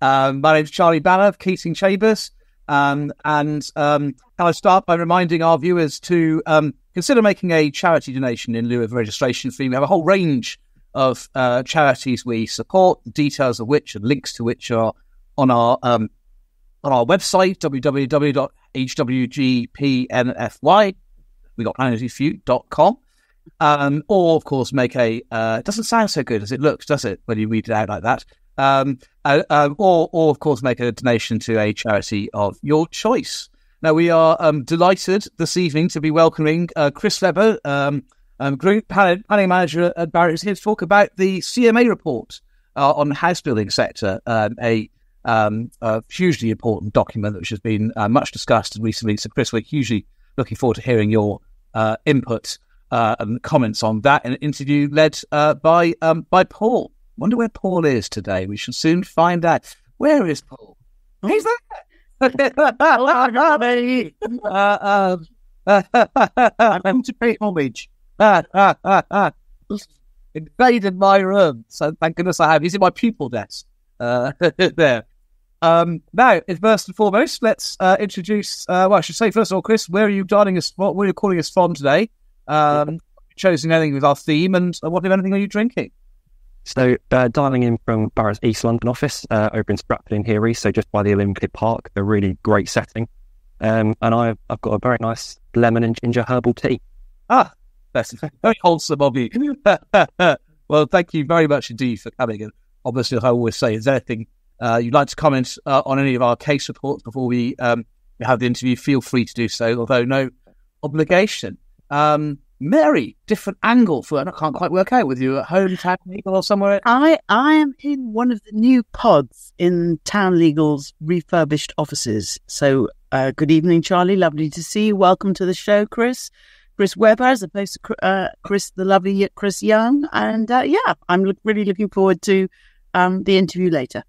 Um, my name's Charlie Banner Keating Chambers. Um, and um, I'll start by reminding our viewers to um, consider making a charity donation in lieu of a registration fee. We have a whole range of uh, charities we support, details of which and links to which are on our um, on our website, www.hwgpnfy, we got planetfew.com. Um, or, of course, make a. Uh, it doesn't sound so good as it looks, does it, when you read it out like that? Um, uh, uh, or, or, of course, make a donation to a charity of your choice. Now, we are um, delighted this evening to be welcoming uh, Chris Webber, um, um, Group Planning Manager at Barratt, here to talk about the CMA report uh, on the house building sector, um, a, um, a, hugely important document which has been uh, much discussed recently. So, Chris, we're hugely looking forward to hearing your uh, input uh, and comments on that in an interview led by um, by Paul. Wonder where Paul is today. We shall soon find out. Where is Paul? He's there. uh, I'm going to pay homage. Invaded my room, so thank goodness I have. He's in my pupil desk. Uh, there. Um, now, first and foremost, let's uh, introduce. Uh, well, I should say first of all, Chris, where are you dialing us? What were you calling us from today? Um, chosen anything with our theme, and what if anything are you drinking? So, uh, dialing in from Barratt's East London office uh, over in Stratford in Heary, so just by the Olympic Park, a really great setting. Um, and I've, I've got a very nice lemon and ginger herbal tea. Ah, that's very wholesome of you. well, thank you very much indeed for coming. And obviously, as I always say, is there anything uh, you'd like to comment uh, on any of our case reports before we, um, we have the interview, feel free to do so, although no obligation. Um, Mary, different angle for I can't quite work out with you at home, Town Legal, or somewhere. I I am in one of the new pods in Town Legal's refurbished offices. So, uh, good evening, Charlie. Lovely to see you. Welcome to the show, Chris. Chris Webber, as opposed to uh, Chris, the lovely Chris Young, and uh, yeah, I'm look, really looking forward to um, the interview later.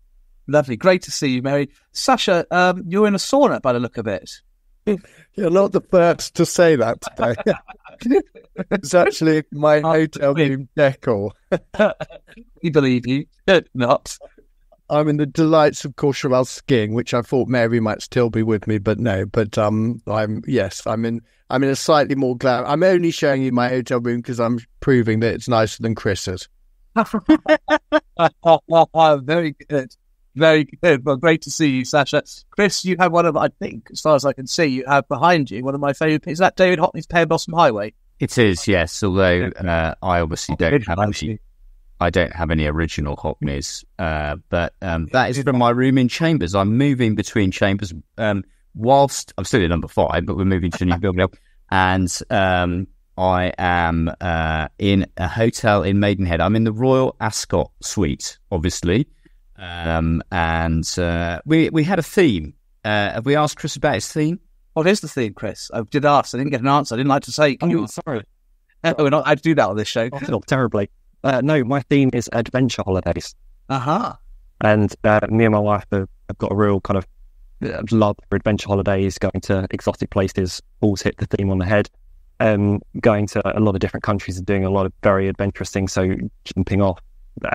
Lovely, great to see you, Mary. Sasha, um, you're in a sauna by the look of it. You're not the first to say that today. it's actually my hotel room decor. we believe you. Not. I'm in the delights of Courchevel skiing, which I thought Mary might still be with me, but no. But um, I'm yes, I'm in. I'm in a slightly more glam. I'm only showing you my hotel room because I'm proving that it's nicer than Chris's. Very good. Very good. Well, great to see you, Sasha. Chris, you have one of, I think, as far as I can see, you have behind you one of my favourite. Is that David Hockney's Pear Blossom Highway? It is, yes. Although uh, I obviously don't have any, I don't have any original Hockneys, uh, but um, that is from my room in Chambers. I'm moving between chambers. Um, whilst I'm still at number five, but we're moving to a new building, and um, I am uh, in a hotel in Maidenhead. I'm in the Royal Ascot Suite, obviously. Um, and uh, we we had a theme. Uh, have we asked Chris about his theme? What is the theme, Chris? I did ask. I didn't get an answer. I didn't like to say. Can oh, you? Sorry, we're not. I do that on this show. Oh, terribly. Uh, no, my theme is adventure holidays. Uh huh. And uh, me and my wife have, have, got a real kind of uh, love for adventure holidays, going to exotic places. Always hit the theme on the head. Um, going to a lot of different countries and doing a lot of very adventurous things. So jumping off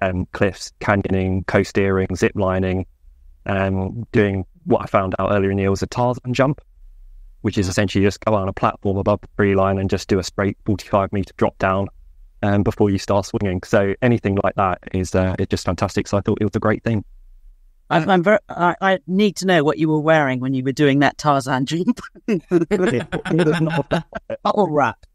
um, cliffs, canyoning, coasteering, zip lining, um, doing what I found out earlier in the year was a Tarzan jump, which is essentially just go on a platform above the tree line and just do a straight 45 meter drop down um, before you start swinging. So anything like that is uh, it's just fantastic. So I thought it was a great thing. I'm, I'm very, I, I, need to know what you were wearing when you were doing that Tarzan jump. Bubble wrap.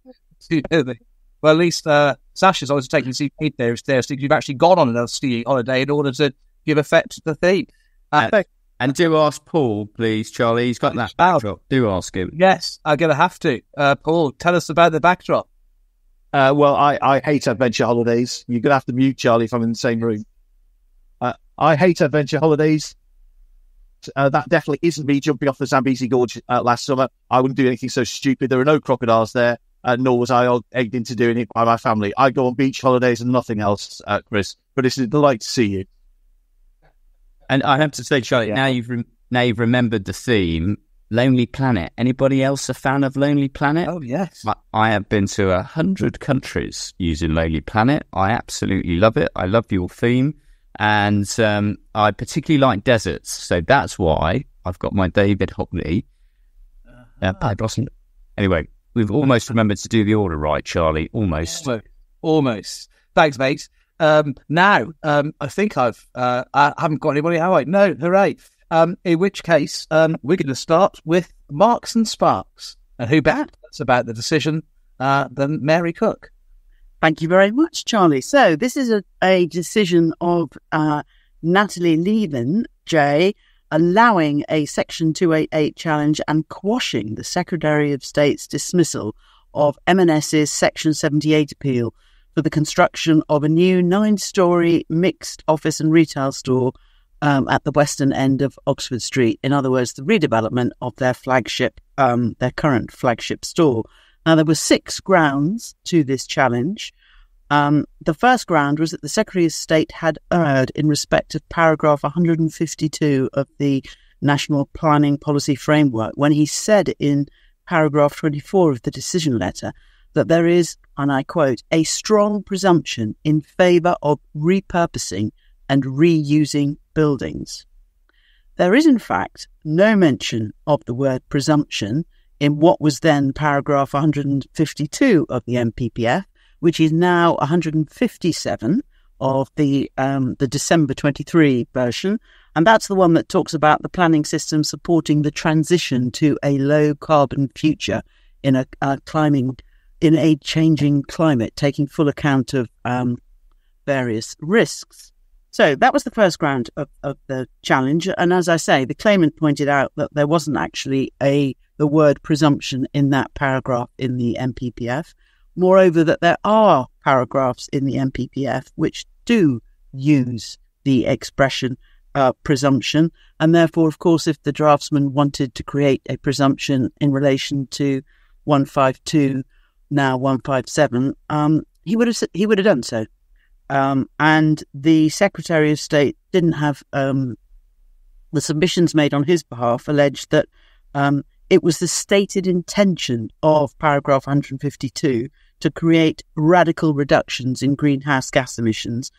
Well, at least uh, Sasha's always taking ski there. There, so you've actually gone on another skiing holiday in order to give effect to the theme. Uh, and do ask Paul, please, Charlie. He's got that backdrop. Do ask him. Yes, I'm going to have to. Uh, Paul, tell us about the backdrop. Uh, well, I, I hate adventure holidays. You're going to have to mute Charlie if I'm in the same room. Uh, I hate adventure holidays. Uh, that definitely isn't me jumping off the Zambezi Gorge uh, last summer. I wouldn't do anything so stupid. There are no crocodiles there uh, nor was I egged into doing it by my family. I go on beach holidays and nothing else, uh, Chris. But it's a delight to see you. And I have to say, Charlie, yeah. now you've re- now you've remembered the theme. Lonely Planet. Anybody else a fan of Lonely Planet? Oh yes, I, have been to a hundred countries using Lonely Planet. I absolutely love it. I love your theme. and um, I particularly like deserts, so that's why I've got my David Hockney. Uh, uh Anyway, we've almost remembered to do the order right, Charlie. Almost. Almost. almost. Thanks, mate. Um, now, um, I think I've uh, I haven't got anybody, have I? No, hooray! Um, in which case, um, we're going to start with Marks and Sparks, and who better that's about the decision uh, than Mary Cook. Thank you very much, Charlie. So this is a, a decision of uh, Nathalie Lieven, J, allowing a Section 288 challenge and quashing the Secretary of State's dismissal of M&S's Section 78 appeal for the construction of a new nine story mixed office and retail store um, at the western end of Oxford Street. In other words, the redevelopment of their flagship, um, their current flagship store. Now, there were six grounds to this challenge. Um, the first ground was that the Secretary of State had erred in respect of paragraph 152 of the National Planning Policy Framework when he said in paragraph 24 of the decision letter that there is, and I quote, a strong presumption in favour of repurposing and reusing buildings. There is, in fact, no mention of the word presumption in what was then paragraph 152 of the NPPF, which is now 157 of the um, the December 23 version, and that's the one that talks about the planning system supporting the transition to a low carbon future in a, a climbing in a changing climate, taking full account of um, various risks. So that was the first ground of, of, the challenge. And as I say, the claimant pointed out that there wasn't actually a the word presumption in that paragraph in the NPPF. Moreover, that there are paragraphs in the NPPF which do use the expression uh, presumption. And therefore, of course, if the draftsman wanted to create a presumption in relation to 152 now 157, um, he would have he would have done so. Um, and the Secretary of State didn't have um, the submissions made on his behalf alleged that um, it was the stated intention of paragraph 152 to create radical reductions in greenhouse gas emissions.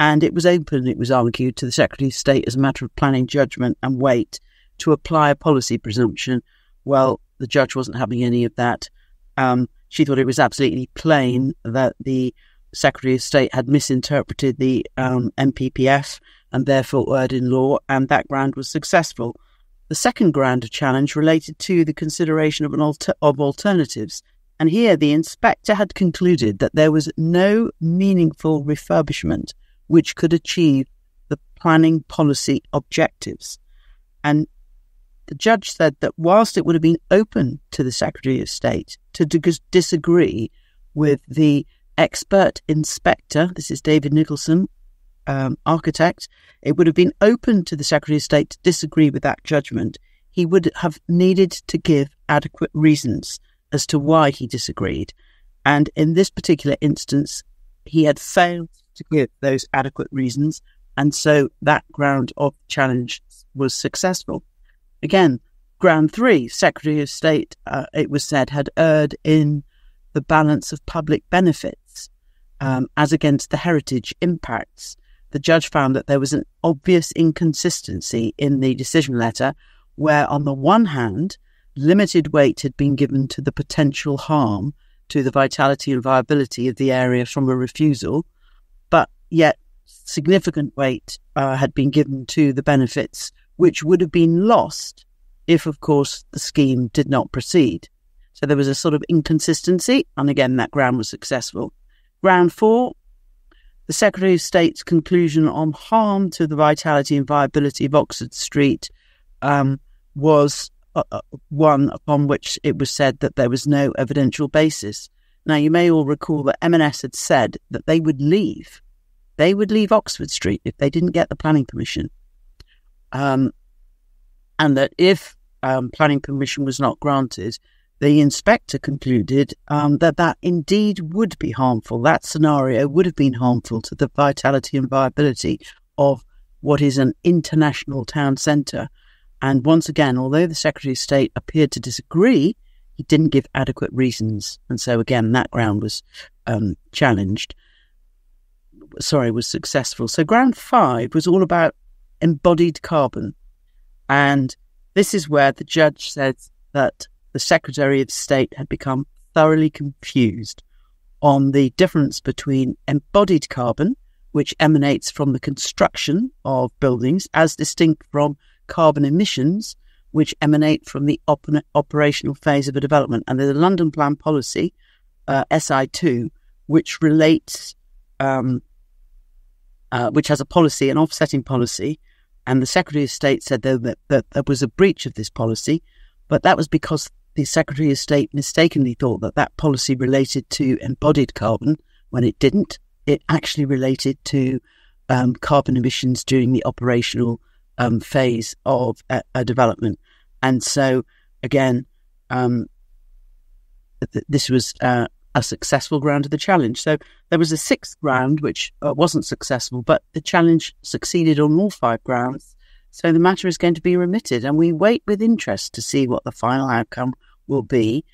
And it was open, it was argued, to the Secretary of State as a matter of planning judgment and weight to apply a policy presumption. Well, the judge wasn't having any of that. Um, she thought it was absolutely plain that the Secretary of State had misinterpreted the um, NPPF and therefore erred in law, and that ground was successful. The second ground of challenge related to the consideration of, an alter- of alternatives, and here the inspector had concluded that there was no meaningful refurbishment which could achieve the planning policy objectives. And the judge said that whilst it would have been open to the Secretary of State to disagree with the expert inspector, this is David Nicholson, um, architect, it would have been open to the Secretary of State to disagree with that judgment. He would have needed to give adequate reasons as to why he disagreed. And in this particular instance, he had failed to give those adequate reasons. And so that ground of challenge was successful. Again, ground three, Secretary of State, uh, it was said, had erred in the balance of public benefits um, as against the heritage impacts. The judge found that there was an obvious inconsistency in the decision letter, where, on the one hand, limited weight had been given to the potential harm to the vitality and viability of the area from a refusal, but yet significant weight uh, had been given to the benefits which would have been lost if, of course, the scheme did not proceed. So there was a sort of inconsistency, and again, that ground was successful. Ground four, the Secretary of State's conclusion on harm to the vitality and viability of Oxford Street um, was uh, uh one upon which it was said that there was no evidential basis. Now, you may all recall that M&S had said that they would leave. They would leave Oxford Street if they didn't get the planning permission. Um, and that if um, planning permission was not granted, the inspector concluded um, that that indeed would be harmful. That scenario would have been harmful to the vitality and viability of what is an international town centre. And once again, although the Secretary of State appeared to disagree, he didn't give adequate reasons. And so, again, that ground was um, challenged sorry, was successful. So ground five was all about embodied carbon. And this is where the judge said that the Secretary of State had become thoroughly confused on the difference between embodied carbon, which emanates from the construction of buildings, as distinct from carbon emissions, which emanate from the op- operational phase of a development. And the London Plan Policy, uh, SI2, which relates, um, uh, which has a policy, an offsetting policy. And the Secretary of State said that, that there was a breach of this policy, but that was because the Secretary of State mistakenly thought that that policy related to embodied carbon when it didn't. It actually related to um, carbon emissions during the operational um, phase of a, a, development. And so, again, um, th- this was uh, a successful round of the challenge. So there was a sixth round which uh, wasn't successful, but the challenge succeeded on all five grounds. So the matter is going to be remitted, and we wait with interest to see what the final outcome will be,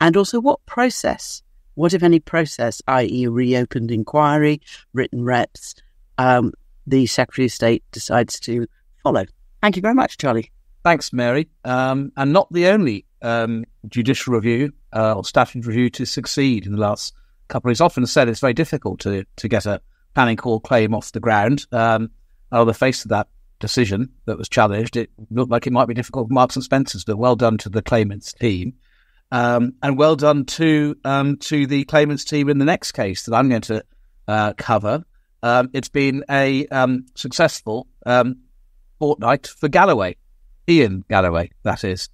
and also what process, what if any process, i.e., reopened inquiry, written reps, um, the Secretary of State decides to follow. Thank you very much, Charlie. Thanks, Mary. Um, and not the only um, judicial review uh, or statutory review to succeed in the last couple of years. Often said it's very difficult to, to get a planning court claim off the ground. Um, on the face of that decision that was challenged, it looked like it might be difficult for Marks and Spencers, but well done to the claimants team. Um, and well done to um, to the claimants team in the next case that I'm going to uh, cover. Um, it's been a um, successful fortnight for Galloway, Ian Galloway, that is.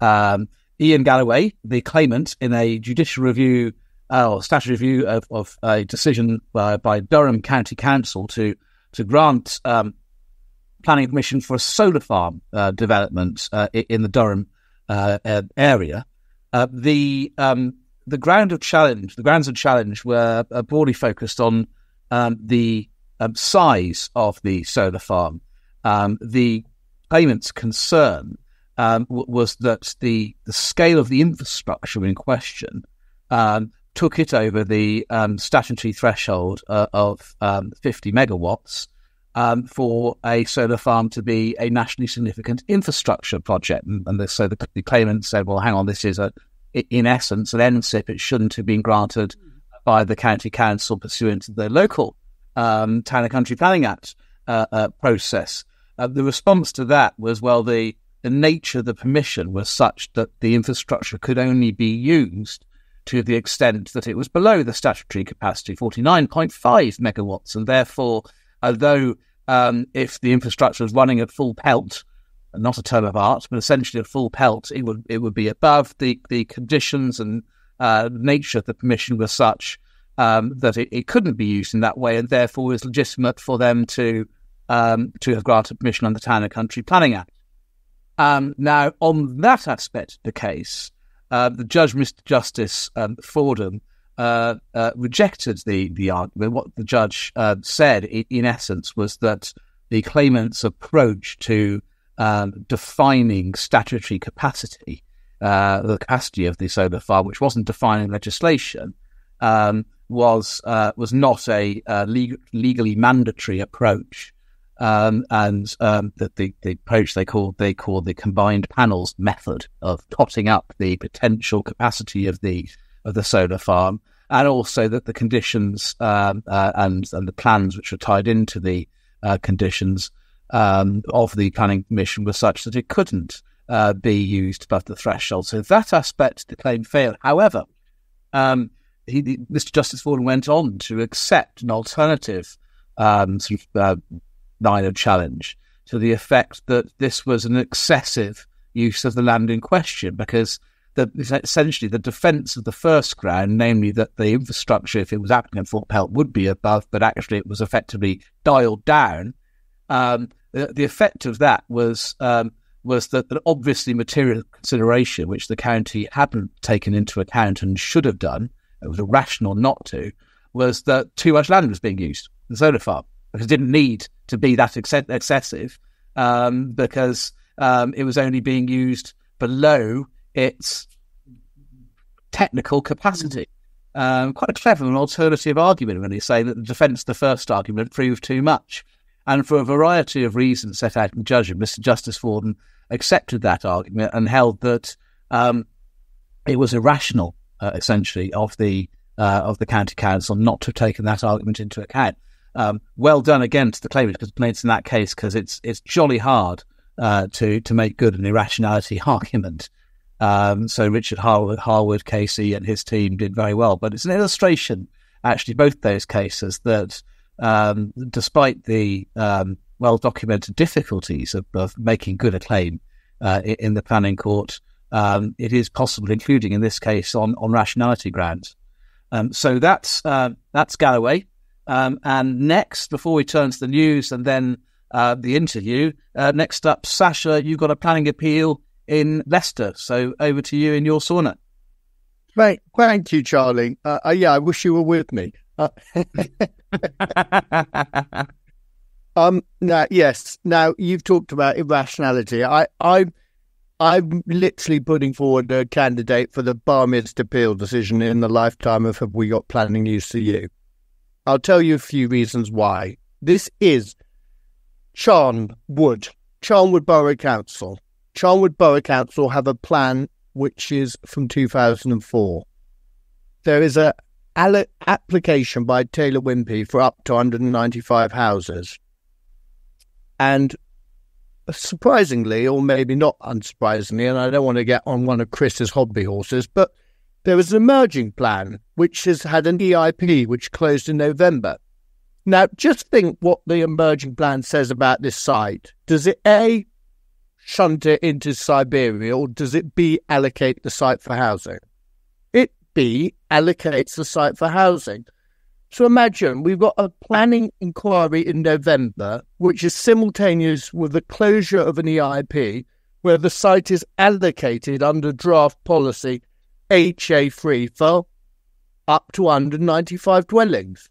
Um, Ian Galloway, the claimant in a judicial review uh, or statutory review of, of a decision by, by, Durham County Council to to grant um, planning permission for a solar farm uh, development uh, in the Durham uh, area. Uh, the um, the ground of challenge, the grounds of challenge were uh, broadly focused on um, the um, size of the solar farm. Um, the claimant's concern um, was that the the scale of the infrastructure in question um, took it over the um, statutory threshold uh, of 50 megawatts. Um, for a solar farm to be a nationally significant infrastructure project. And, and the, so the, the, claimant said, well, hang on, this is a, in essence, an NSIP. It shouldn't have been granted by the county council pursuant to the local um, Town and Country Planning Act uh, uh, process. Uh, the response to that was, well, the, the nature of the permission was such that the infrastructure could only be used to the extent that it was below the statutory capacity, 49.5 megawatts, and therefore although um, if the infrastructure was running at full pelt, not a term of art, but essentially at full pelt, it would it would be above the the conditions and uh, nature of the permission was such um, that it, it, couldn't be used in that way, and therefore was legitimate for them to um, to have granted permission under the Town and Country Planning Act. Um, now, on that aspect of the case, uh, the judge, Mr. Justice um, Fordham, uh, uh, rejected the the argument. What the judge uh, said, in, in, essence, was that the claimant's approach to um, defining statutory capacity, uh, the capacity of the solar farm, which wasn't defined in legislation, um, was uh, was not a leg- legally mandatory approach. Um, and um, the, the, the, approach they called they called the combined panels method of totting up the potential capacity of the of the solar farm and also that the conditions um, uh, and and the plans which were tied into the uh, conditions um, of the planning permission were such that it couldn't uh, be used above the threshold. So that aspect the claim failed. However, um, he, Mr. Justice Fordham went on to accept an alternative um, sort of of challenge to the effect that this was an excessive use of the land in question because the, essentially the defence of the first ground, namely that the infrastructure, if it was happening at Fort Pelt, would be above, but actually it was effectively dialed down. Um, the, the, effect of that was um, was that the obviously material consideration, which the county hadn't taken into account and should have done, it was irrational not to, was that too much land was being used, the solar farm, because it didn't need to be that ex- excessive, um, because um, it was only being used below its technical capacity. um, quite a clever and alternative argument when he's saying that the defence, the first argument, proved too much. And for a variety of reasons set out in judgment, Mr. Justice Fordham accepted that argument and held that um, it was irrational, uh, essentially, of the uh, of the county council not to have taken that argument into account. Um, well done again to the claimants in that case because it's it's jolly hard uh, to to make good an irrationality argument. Um, so Richard Harwood, Harwood, KC, and his team did very well. But it's an illustration, actually, both those cases that um, despite the um, well documented difficulties of, of, making good a claim uh, in the planning court, um, it is possible, including in this case on, on rationality grounds. Um, so that's uh, that's Galloway. Um, and next, before we turn to the news and then uh, the interview, uh, next up, Sasha, you've got a planning appeal in Leicester. So over to you in your sauna. Right, thank you, Charlie. Uh, uh, yeah, I wish you were with me. Uh, um, now, yes. Now you've talked about irrationality. I, I, I'm literally putting forward a candidate for the Barminster appeal decision in the lifetime of Have We Got Planning News to You. I'll tell you a few reasons why. This is Charnwood, Charnwood Borough Council. Charnwood Borough Council have a plan which is from 2004. There is a application by Taylor Wimpey for up to 195 houses. And surprisingly, or maybe not unsurprisingly, and I don't want to get on one of Chris's hobby horses, but there was an emerging plan which has had an EIP which closed in November. Now, just think what the emerging plan says about this site. Does it A, shunt it into Siberia, or does it B, allocate the site for housing? It B, allocates the site for housing. So imagine we've got a planning inquiry in November, which is simultaneous with the closure of an EIP, where the site is allocated under draft policy HA3 for up to 195 dwellings.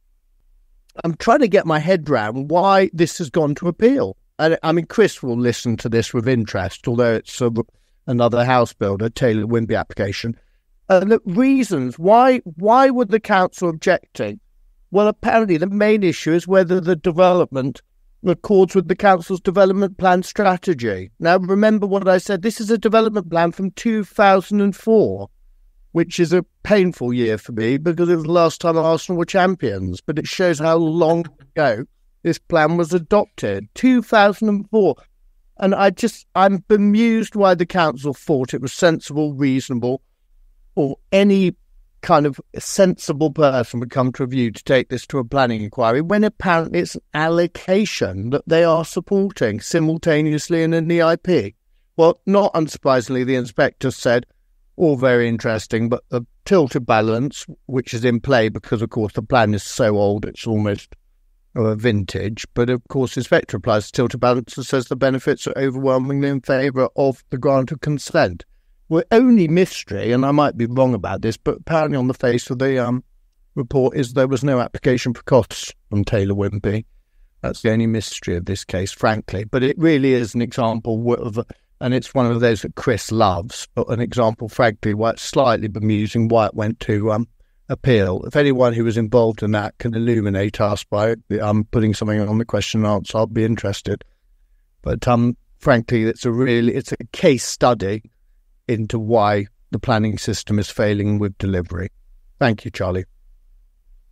I'm trying to get my head around why this has gone to appeal. I, I mean, Chris will listen to this with interest, although it's a, another house builder, Taylor Wimpey application. Uh, the reasons why why would the council objecting? Well, apparently the main issue is whether the development accords with the council's development plan strategy. Now, remember what I said. This is a development plan from 2004, which is a painful year for me because it was the last time Arsenal were champions. But it shows how long ago this plan was adopted. 2004. And I just, I'm bemused why the council thought it was sensible, reasonable, or any kind of sensible person would come to a view to take this to a planning inquiry when apparently it's an allocation that they are supporting simultaneously in an EIP. Well, not unsurprisingly, the inspector said, all very interesting, but the tilted balance, which is in play because, of course, the plan is so old it's almost a vintage. But of course, inspector applies the tilted balance and says the benefits are overwhelmingly in favour of the grant of consent. We're only mystery, and I might be wrong about this, but apparently on the face of the um, report is there was no application for costs from Taylor Wimpey. That's the only mystery of this case, frankly. But it really is an example of, and it's one of those that Chris loves, but an example, frankly, why it's slightly bemusing why it went to um, appeal. If anyone who was involved in that can illuminate us by um, putting something on the question and answer, I'll be interested. But um, frankly, it's a really it's a case study into why the planning system is failing with delivery. Thank you, Charlie.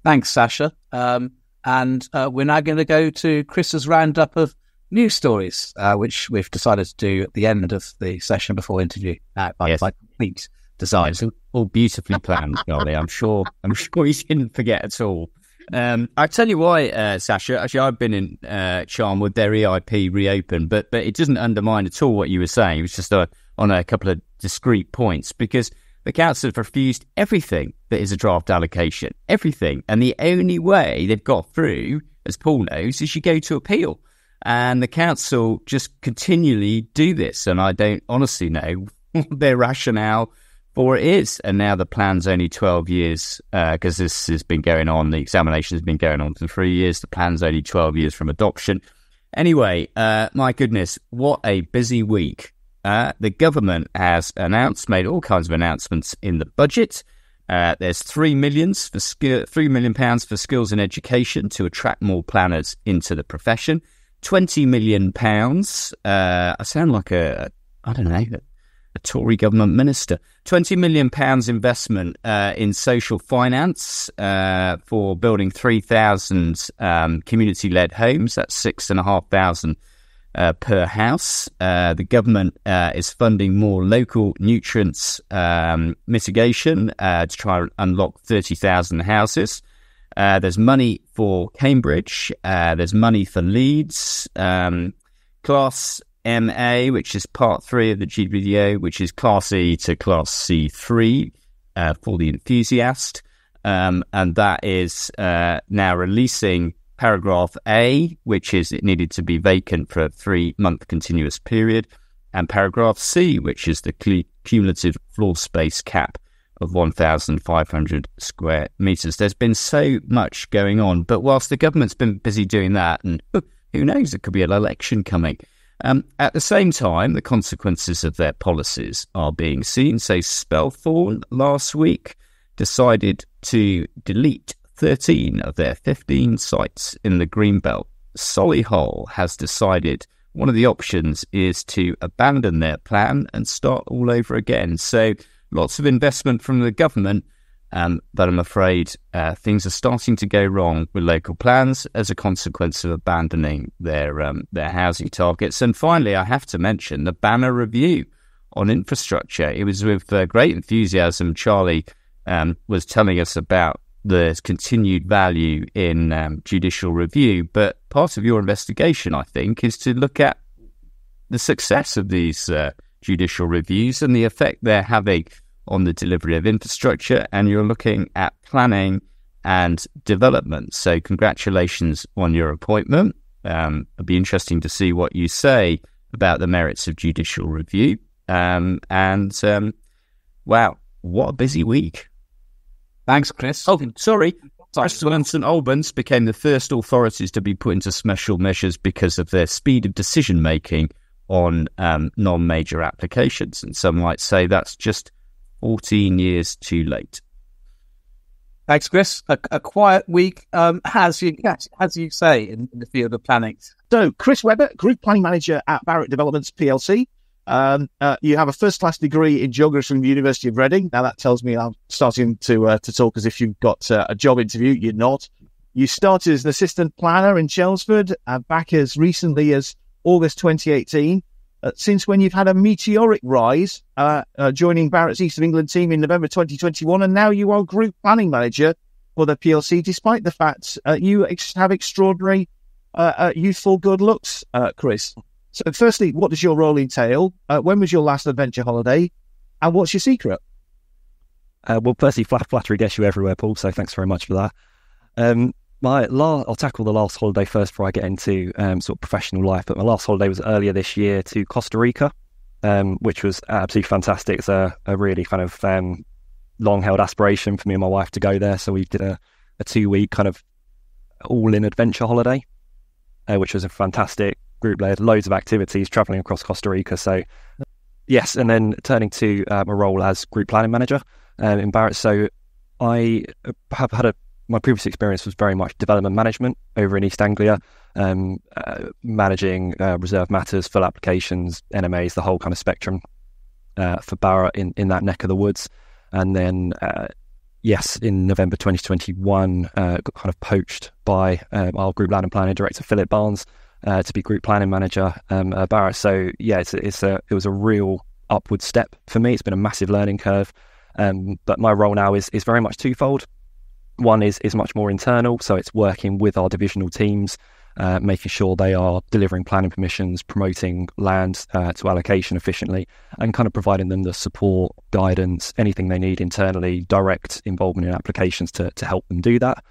Thanks, Sasha. Um, and uh, we're now going to go to Chris's roundup of news stories, uh, which we've decided to do at the end of the session before interview. Uh, by, yes. by complete design. It's all beautifully planned, Charlie. I'm sure. I'm sure you didn't forget at all. Um, I tell you why, uh, Sasha. Actually, I've been in uh, Charnwood. Their EIP reopened, but but it doesn't undermine at all what you were saying. It was just a on a couple of discrete points because the council have refused everything that is a draft allocation, everything. And the only way they've got through, as Paul knows, is you go to appeal. And the council just continually do this. And I don't honestly know their rationale for it is. And now the plan's only 12 years because uh, this has been going on. The examination has been going on for three years. The plan's only 12 years from adoption. Anyway, uh, my goodness, what a busy week uh, the government has announced, made all kinds of announcements in the budget, Uh, there's three millions for skill, three million pounds for skills and education to attract more planners into the profession. Twenty million pounds. Uh, I sound like a, I don't know, a Tory government minister. Twenty million pounds investment uh, in social finance uh, for building three thousand um, community-led homes. That's six and a half thousand uh, per house. Uh, the government uh, is funding more local nutrients um, mitigation to try and unlock 30,000 houses. Uh, there's money for Cambridge. Uh, there's money for Leeds. Um, class MA, which is part three of the GPDO, which is Class E to Class C3 for the enthusiast. Um, and that is now releasing paragraph A, which is it needed to be vacant for a three month continuous period, and paragraph C, which is the cumulative floor space cap of 1,500 square meters. There's been so much going on, but whilst the government's been busy doing that, and who knows, it could be an election coming. Um, at the same time, the consequences of their policies are being seen. So, Spelthorne last week decided to delete 13 of their 15 sites in the Greenbelt, Solihull has decided one of the options is to abandon their plan and start all over again. So, lots of investment from the government, um, but I'm afraid uh, things are starting to go wrong with local plans as a consequence of abandoning their um, their housing targets. And finally, I have to mention the Banner Review on infrastructure. It was with uh, great enthusiasm Charlie um, was telling us about there's continued value in um, judicial review. But part of your investigation, I think, is to look at the success of these uh, judicial reviews and the effect they're having on the delivery of infrastructure. And you're looking at planning and development. So, congratulations on your appointment. Um, it'll be interesting to see what you say about the merits of judicial review. Um, and um, wow, what a busy week! Thanks, Chris. Oh, sorry. Bristol and St Albans became the first authorities to be put into special measures because of their speed of decision making on um, non major applications. And some might say that's just 14 years too late. Thanks, Chris. A, a quiet week, um, as you as you say in, in, the field of planning. So, Chris Webber, Group Planning Manager at Barratt Developments PLC. Um, uh, you have a first class degree in geography from the University of Reading. Now that tells me I'm starting to uh, to talk as if you've got uh, a job interview. You're not. You started as an assistant planner in Chelmsford, uh, back as recently as August 2018. Uh, since when you've had a meteoric rise, uh, joining Barratt's East of England team in November 2021, and now you are group planning manager for the PLC, despite the fact you ex- have extraordinary youthful good looks, Chris. So, firstly, what does your role entail? Uh, when was your last adventure holiday? And what's your secret? Uh, well, firstly, flat, flattery gets you everywhere, Paul. So thanks very much for that. Um, my la- I'll tackle the last holiday first before I get into um, sort of professional life. But my last holiday was earlier this year to Costa Rica, um, which was absolutely fantastic. It's a, a really kind of um, long held aspiration for me and my wife to go there. So we did a, a two week kind of all in adventure holiday, uh, which was a fantastic group led, loads of activities traveling across Costa Rica. So, yes, and then turning to uh, my role as group planning manager um, in Barratt. So, I have had a my previous experience was very much development management over in East Anglia, um, uh, managing uh, reserve matters, full applications, NMAs, the whole kind of spectrum uh, for Barratt in, in that neck of the woods. And then, uh, yes, in November 2021, uh, got kind of poached by um, our group land and planning director, Philip Barnes, uh, to be group planning manager um, at Barratt. So yeah, it's, it's a it was a real upward step for me. It's been a massive learning curve. Um, but my role now is is very much twofold. One is is much more internal, so it's working with our divisional teams, uh, making sure they are delivering planning permissions, promoting land uh, to allocation efficiently, and kind of providing them the support, guidance, anything they need internally, direct involvement in applications to to help them do that.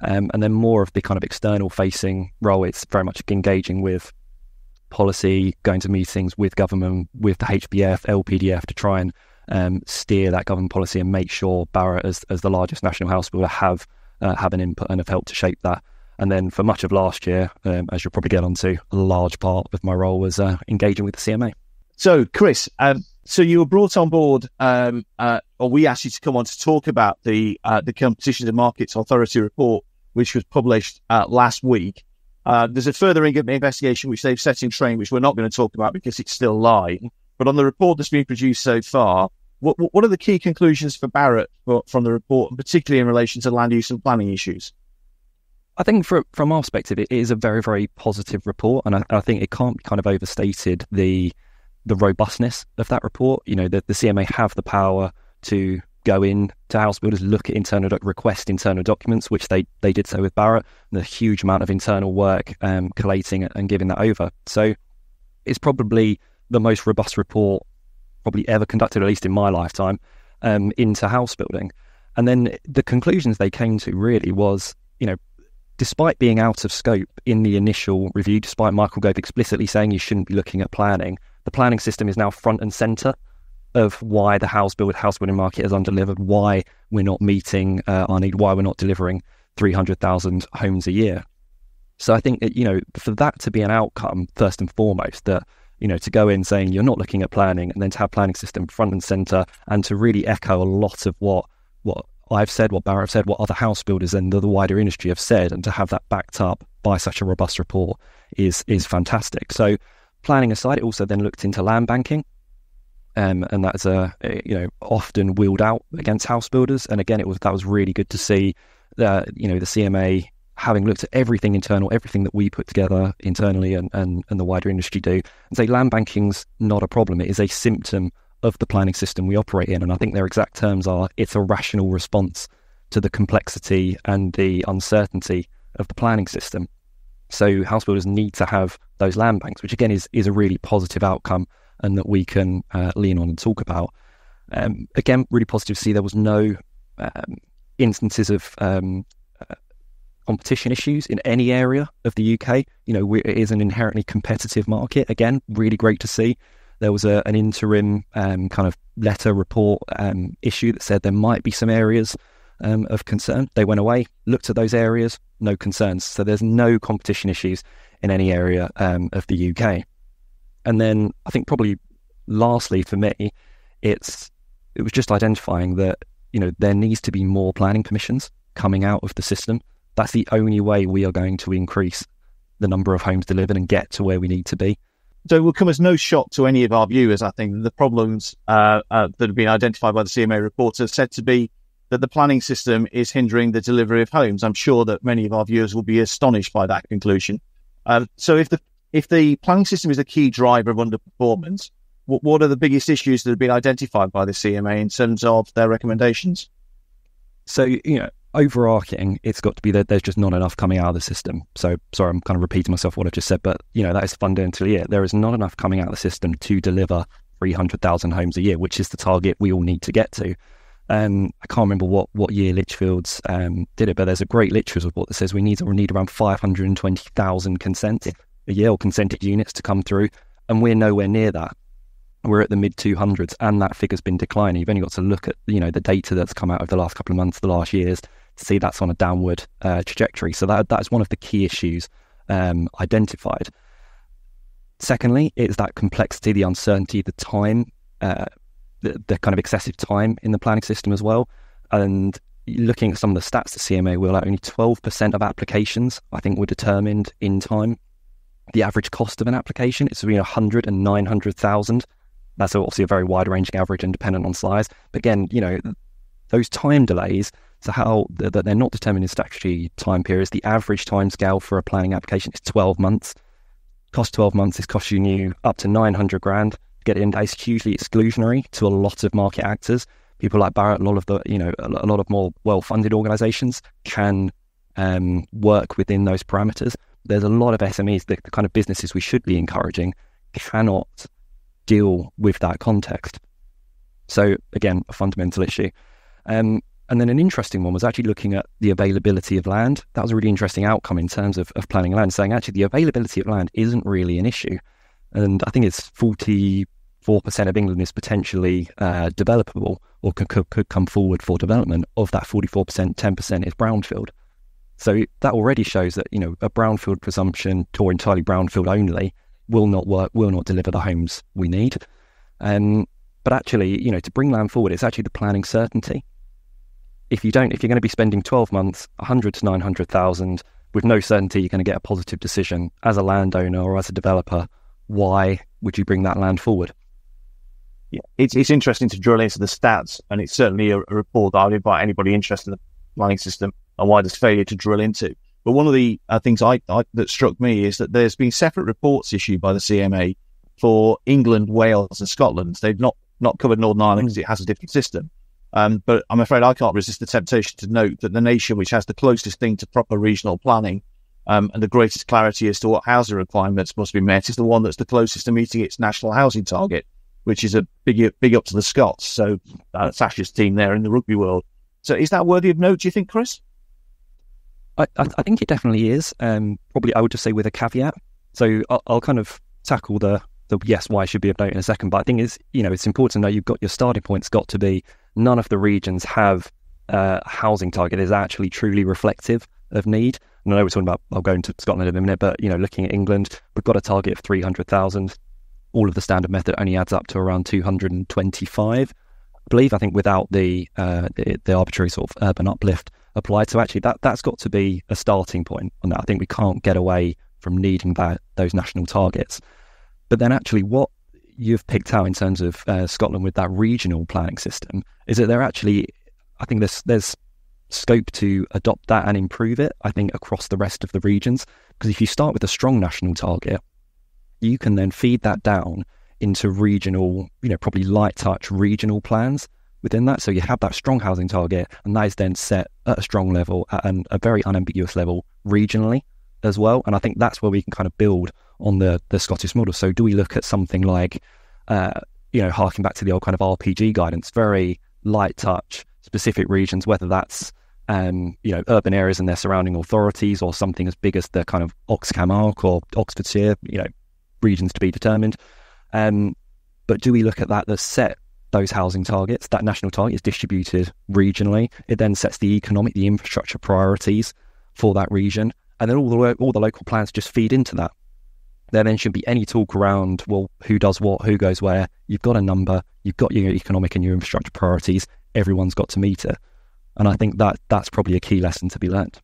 Um, and then more of the kind of external facing role, it's very much engaging with policy, going to meetings with government, with the HBF, LPDF to try and um, steer that government policy and make sure Barratt, as, as the largest national house builder, have uh, have an input and have helped to shape that. And then for much of last year, um, as you'll probably get onto, a large part of my role was uh, engaging with the CMA. So, Chris, um, So you were brought on board, um, uh, or we asked you to come on to talk about the uh, the Competition and Markets Authority report, which was published uh, last week. Uh, there's a further investigation which they've set in train, which we're not going to talk about because it's still live. But on the report that's been produced so far, what, what are the key conclusions for Barratt from the report, particularly in relation to land use and planning issues? I think from from our perspective, it is a very very positive report, and I, I, think it can't be kind of overstated the the robustness of that report. You know, the, the CMA have the power to go in to house builders, look at internal doc- request internal documents, which they they did so with Barratt. The huge amount of internal work um, collating and giving that over. So it's probably the most robust report probably ever conducted, at least in my lifetime, um, into house building. And then the conclusions they came to really was, you know, despite being out of scope in the initial review, despite Michael Gove explicitly saying you shouldn't be looking at planning, the planning system is now front and centre of why the house build house building market is undelivered, why we're not meeting uh, our need, why we're not delivering 300,000 homes a year. So I think that, you know, for that to be an outcome, first and foremost, that, you know, to go in saying you're not looking at planning and then to have planning system front and centre and to really echo a lot of what, what I've said, what Barratt said, what other house builders and the, the, wider industry have said, and to have that backed up by such a robust report is is fantastic. So, planning aside, it also then looked into land banking, um, and that's a, you know often wheeled out against house builders. And again, it was that was really good to see that you know the CMA having looked at everything internal, everything that we put together internally and, and, and the wider industry do, and say land banking's not a problem. It is a symptom of the planning system we operate in. And I think their exact terms are it's a rational response to the complexity and the uncertainty of the planning system. So house builders need to have those land banks, which again is is a really positive outcome and that we can uh, lean on and talk about. Um, again, really positive to see there was no um, instances of um, competition issues in any area of the UK. You know, it is an inherently competitive market. Again, really great to see there was a, an interim um, kind of letter report um, issue that said there might be some areas um, of concern. They went away, looked at those areas, no concerns. So there's no competition issues in any area um, of the UK. And then I think probably lastly for me, it's it was just identifying that you know there needs to be more planning permissions coming out of the system. That's the only way we are going to increase the number of homes delivered and get to where we need to be. So it will come as no shock to any of our viewers, I think, the problems uh, uh, that have been identified by the CMA report are said to be that the planning system is hindering the delivery of homes. I'm sure that many of our viewers will be astonished by that conclusion. Uh, so if the if the planning system is a key driver of underperformance, what, what are the biggest issues that have been identified by the CMA in terms of their recommendations? So, you know, overarching, it's got to be that there's just not enough coming out of the system. So, sorry, I'm kind of repeating myself what I just said, but you know that is fundamentally it. There is not enough coming out of the system to deliver 300,000 homes a year, which is the target we all need to get to. Um, I can't remember what what year Lichfields um, did it, but there's a great Lichfields report that says we need we need around 520,000 consent a year or consented units to come through, and we're nowhere near that we're at the mid 200s and that figure's been declining. You've only got to look at you know the data that's come out of the last couple of months, the last years, see that's on a downward uh, trajectory. So that that is one of the key issues um, identified. Secondly, it's that complexity, the uncertainty, the time, uh, the, the, kind of excessive time in the planning system as well. And looking at some of the stats, the CMA will only 12% of applications, I think, were determined in time. The average cost of an application is between 100 and 900,000. That's obviously a very wide ranging average and dependent on size. But again, you know, those time delays so how that they're not determined in statutory time periods. The average time scale for a planning application is 12 months. Cost 12 months is costing you up to 900 grand get in. It's hugely exclusionary to a lot of market actors. People like Barratt, a lot of the, you know, a lot of more well-funded organisations can um, work within those parameters. There's a lot of SMEs, the, the kind of businesses we should be encouraging, cannot deal with that context. So again, a fundamental issue. Um, and then an interesting one was actually looking at the availability of land. That was a really interesting outcome in terms of, of planning land, saying actually the availability of land isn't really an issue. And I think it's 44% of England is potentially uh, developable or could, could, could come forward for development. Of that 44%, 10% is brownfield. So that already shows that, you know, a brownfield presumption or entirely brownfield only will not work, will not deliver the homes we need. Um, But actually, you know, to bring land forward, it's actually the planning certainty. If you don't, if you're going to be spending 12 months, 100 to 900,000 with no certainty you're going to get a positive decision as a landowner or as a developer, why would you bring that land forward? Yeah, it's, it's interesting to drill into the stats, and it's certainly a, a report that I would invite anybody interested in the planning system and why there's failure to drill into. But one of the uh, things I, I, that struck me is that there's been separate reports issued by the CMA for England, Wales, and Scotland. They've not not covered Northern Ireland because it has a different system. Um, but I'm afraid I can't resist the temptation to note that the nation which has the closest thing to proper regional planning um, and the greatest clarity as to what housing requirements must be met is the one that's the closest to meeting its national housing target, which is a big, big up to the Scots. So uh, Sasha's team there in the rugby world. So is that worthy of note, do you think, Chris? I, I think it definitely is. Um, probably, I would just say with a caveat. So I'll, I'll kind of tackle the the yes, why should be of note in a second. But I think it's you know it's important know you've got your starting point's got to be none of the regions have a housing target is actually truly reflective of need. And I know we're talking about I'll go into Scotland in a minute, but you know looking at England, we've got a target of three hundred thousand. All of the standard method only adds up to around two hundred and twenty-five. I believe I think without the, uh, the the arbitrary sort of urban uplift applied. So actually that that's got to be a starting point on that. I think we can't get away from needing that those national targets. But then actually, what you've picked out in terms of uh, Scotland with that regional planning system is that they're actually, I think there's there's scope to adopt that and improve it. I think across the rest of the regions, because if you start with a strong national target, you can then feed that down into regional, you know, probably light touch regional plans within that. So you have that strong housing target, and that is then set at a strong level, at a very unambiguous level regionally as well. And I think that's where we can kind of build on the the Scottish model. So do we look at something like, uh, you know, harking back to the old kind of RPG guidance, very light touch, specific regions, whether that's um, you know, urban areas and their surrounding authorities, or something as big as the kind of Oxcam Arc or Oxfordshire, you know, regions to be determined. Um, but do we look at that that's set those housing targets? That national target is distributed regionally. It then sets the economic, the infrastructure priorities for that region, and then all the all the local plans just feed into that there then shouldn't be any talk around, well, who does what, who goes where. You've got a number, you've got your economic and your infrastructure priorities, everyone's got to meet it. And I think that that's probably a key lesson to be learned.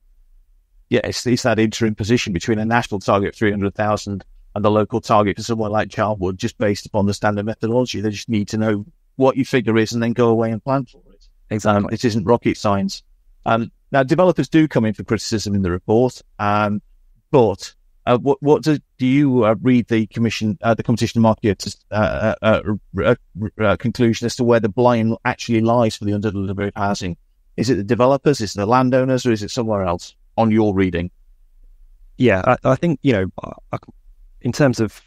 Yeah, it's, it's that interim position between a national target of 300,000 and the local target for someone like Charnwood, just based upon the standard methodology. They just need to know what your figure is and then go away and plan for it. Exactly. Um, it isn't rocket science. Um, now, developers do come in for criticism in the report, um, but uh, what what do, do you uh, read the commission, uh, the competition market uh, uh, uh, conclusion as to where the blame actually lies for the underdelivery of housing? Is it the developers, is it the landowners, or is it somewhere else? On your reading, yeah, I, I think you know, in terms of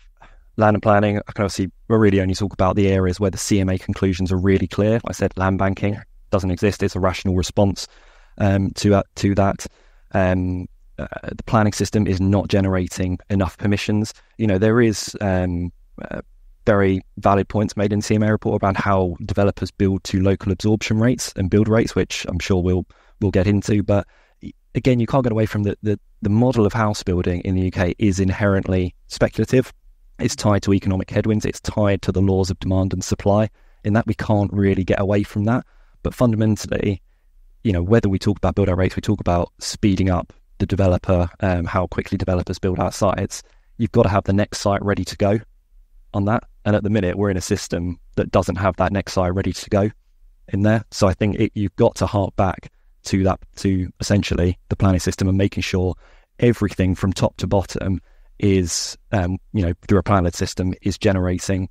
land and planning, I can obviously really only talk about the areas where the CMA conclusions are really clear. I said land banking doesn't exist; it's a rational response um, to to that. Um, uh, the planning system is not generating enough permissions. You know, there is um, uh, very valid points made in CMA report around how developers build to local absorption rates and build rates, which I'm sure we'll we'll get into. But again, you can't get away from the, the, the model of house building in the UK is inherently speculative. It's tied to economic headwinds. It's tied to the laws of demand and supply. In that, we can't really get away from that. But fundamentally, you know, whether we talk about build out rates, we talk about speeding up the developer, um, how quickly developers build out sites, you've got to have the next site ready to go on that. And at the minute, we're in a system that doesn't have that next site ready to go in there. So I think it, you've got to hark back to that, to essentially the planning system and making sure everything from top to bottom is, um, you know, through a plan system is generating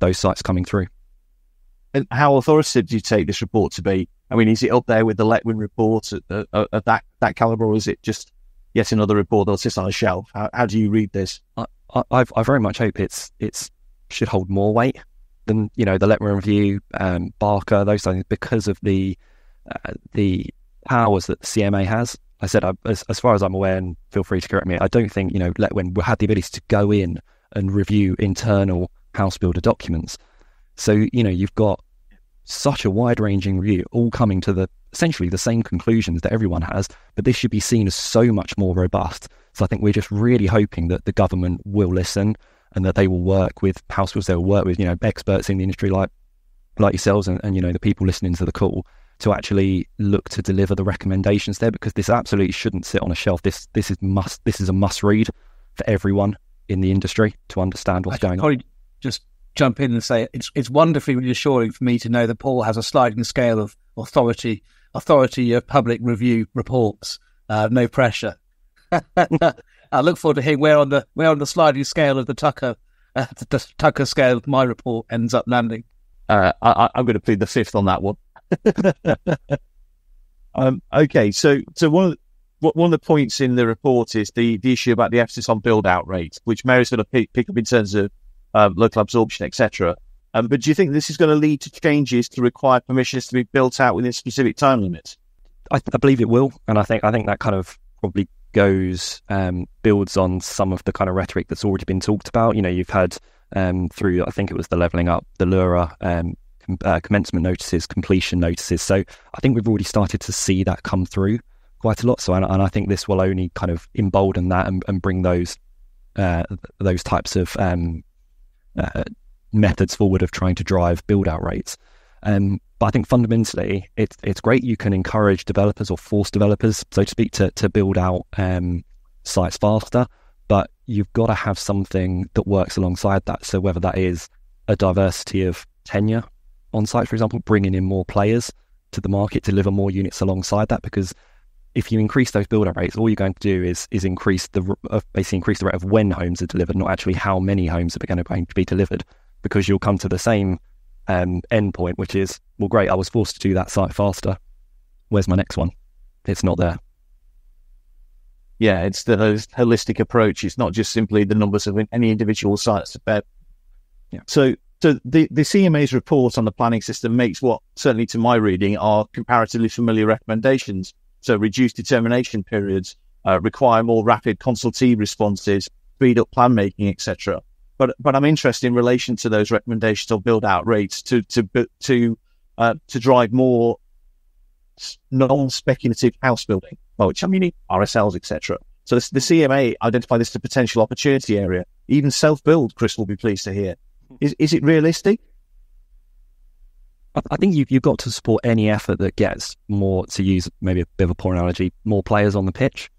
those sites coming through. And how authoritative do you take this report to be? I mean, is it up there with the Letwin report of, of that that caliber, or is it just yet another report that sits on a shelf? How, how do you read this? I, I, I very much hope it's it's should hold more weight than you know the Letwin review, um, Barker, those things, because of the uh, the powers that the CMA has. I said, I, as, as far as I'm aware, and feel free to correct me, I don't think you know Letwin had the ability to go in and review internal house builder documents. So you know you've got such a wide ranging review, all coming to the essentially the same conclusions that everyone has, but this should be seen as so much more robust. So I think we're just really hoping that the government will listen and that they will work with house builders, they will work with, you know, experts in the industry like like yourselves and, and you know the people listening to the call to actually look to deliver the recommendations there because this absolutely shouldn't sit on a shelf. This this is must this is a must read for everyone in the industry to understand what's going on. Just jump in and say it's it's wonderfully reassuring for me to know that Paul has a sliding scale of authority authority of public review reports. Uh, no pressure. I look forward to hearing where on the where on the sliding scale of the Tucker uh, the Tucker scale my report ends up landing. Uh, I, I'm going to plead the fifth on that one. um, okay, so so one of the, one of the points in the report is the, the issue about the emphasis on build out rates, which Mary's going to pick, pick up in terms of um, local absorption, etc. Um, but do you think this is going to lead to changes to require permissions to be built out within specific time limits? I, I believe it will, and I think I think that kind of probably goes um, builds on some of the kind of rhetoric that's already been talked about. You know, you've had um, through I think it was the leveling up, the LURA um, uh, commencement notices, completion notices. So I think we've already started to see that come through quite a lot. So and, and I think this will only kind of embolden that and, and bring those uh, those types of um, uh, methods forward of trying to drive build out rates. Um, but I think fundamentally, it's it's great. You can encourage developers or force developers, so to speak, to to build out um, sites faster. But you've got to have something that works alongside that. So whether that is a diversity of tenure on site, for example, bringing in more players to the market, deliver more units alongside that, because if you increase those build out rates, all you're going to do is is increase the uh, basically increase the rate of when homes are delivered, not actually how many homes are going to be delivered, because you'll come to the same um, endpoint, which is, well, great, I was forced to do that site faster. Where's my next one? It's not there. Yeah, it's the holistic approach. It's not just simply the numbers of any individual sites. Yeah. So, so the, the CMA's report on the planning system makes what, certainly to my reading, are comparatively familiar recommendations. So reduce determination periods, uh, require more rapid consultee responses, speed up plan making, etc. But but I'm interested in relation to those recommendations or build out rates to to to uh, to drive more non-speculative house building, which I mean RSLs, etc. So this, the CMA identified this as a potential opportunity area. Even self-build, Chris will be pleased to hear. Is is it realistic? I think you've, you've got to support any effort that gets more, to use maybe a bit of a poor analogy, more players on the pitch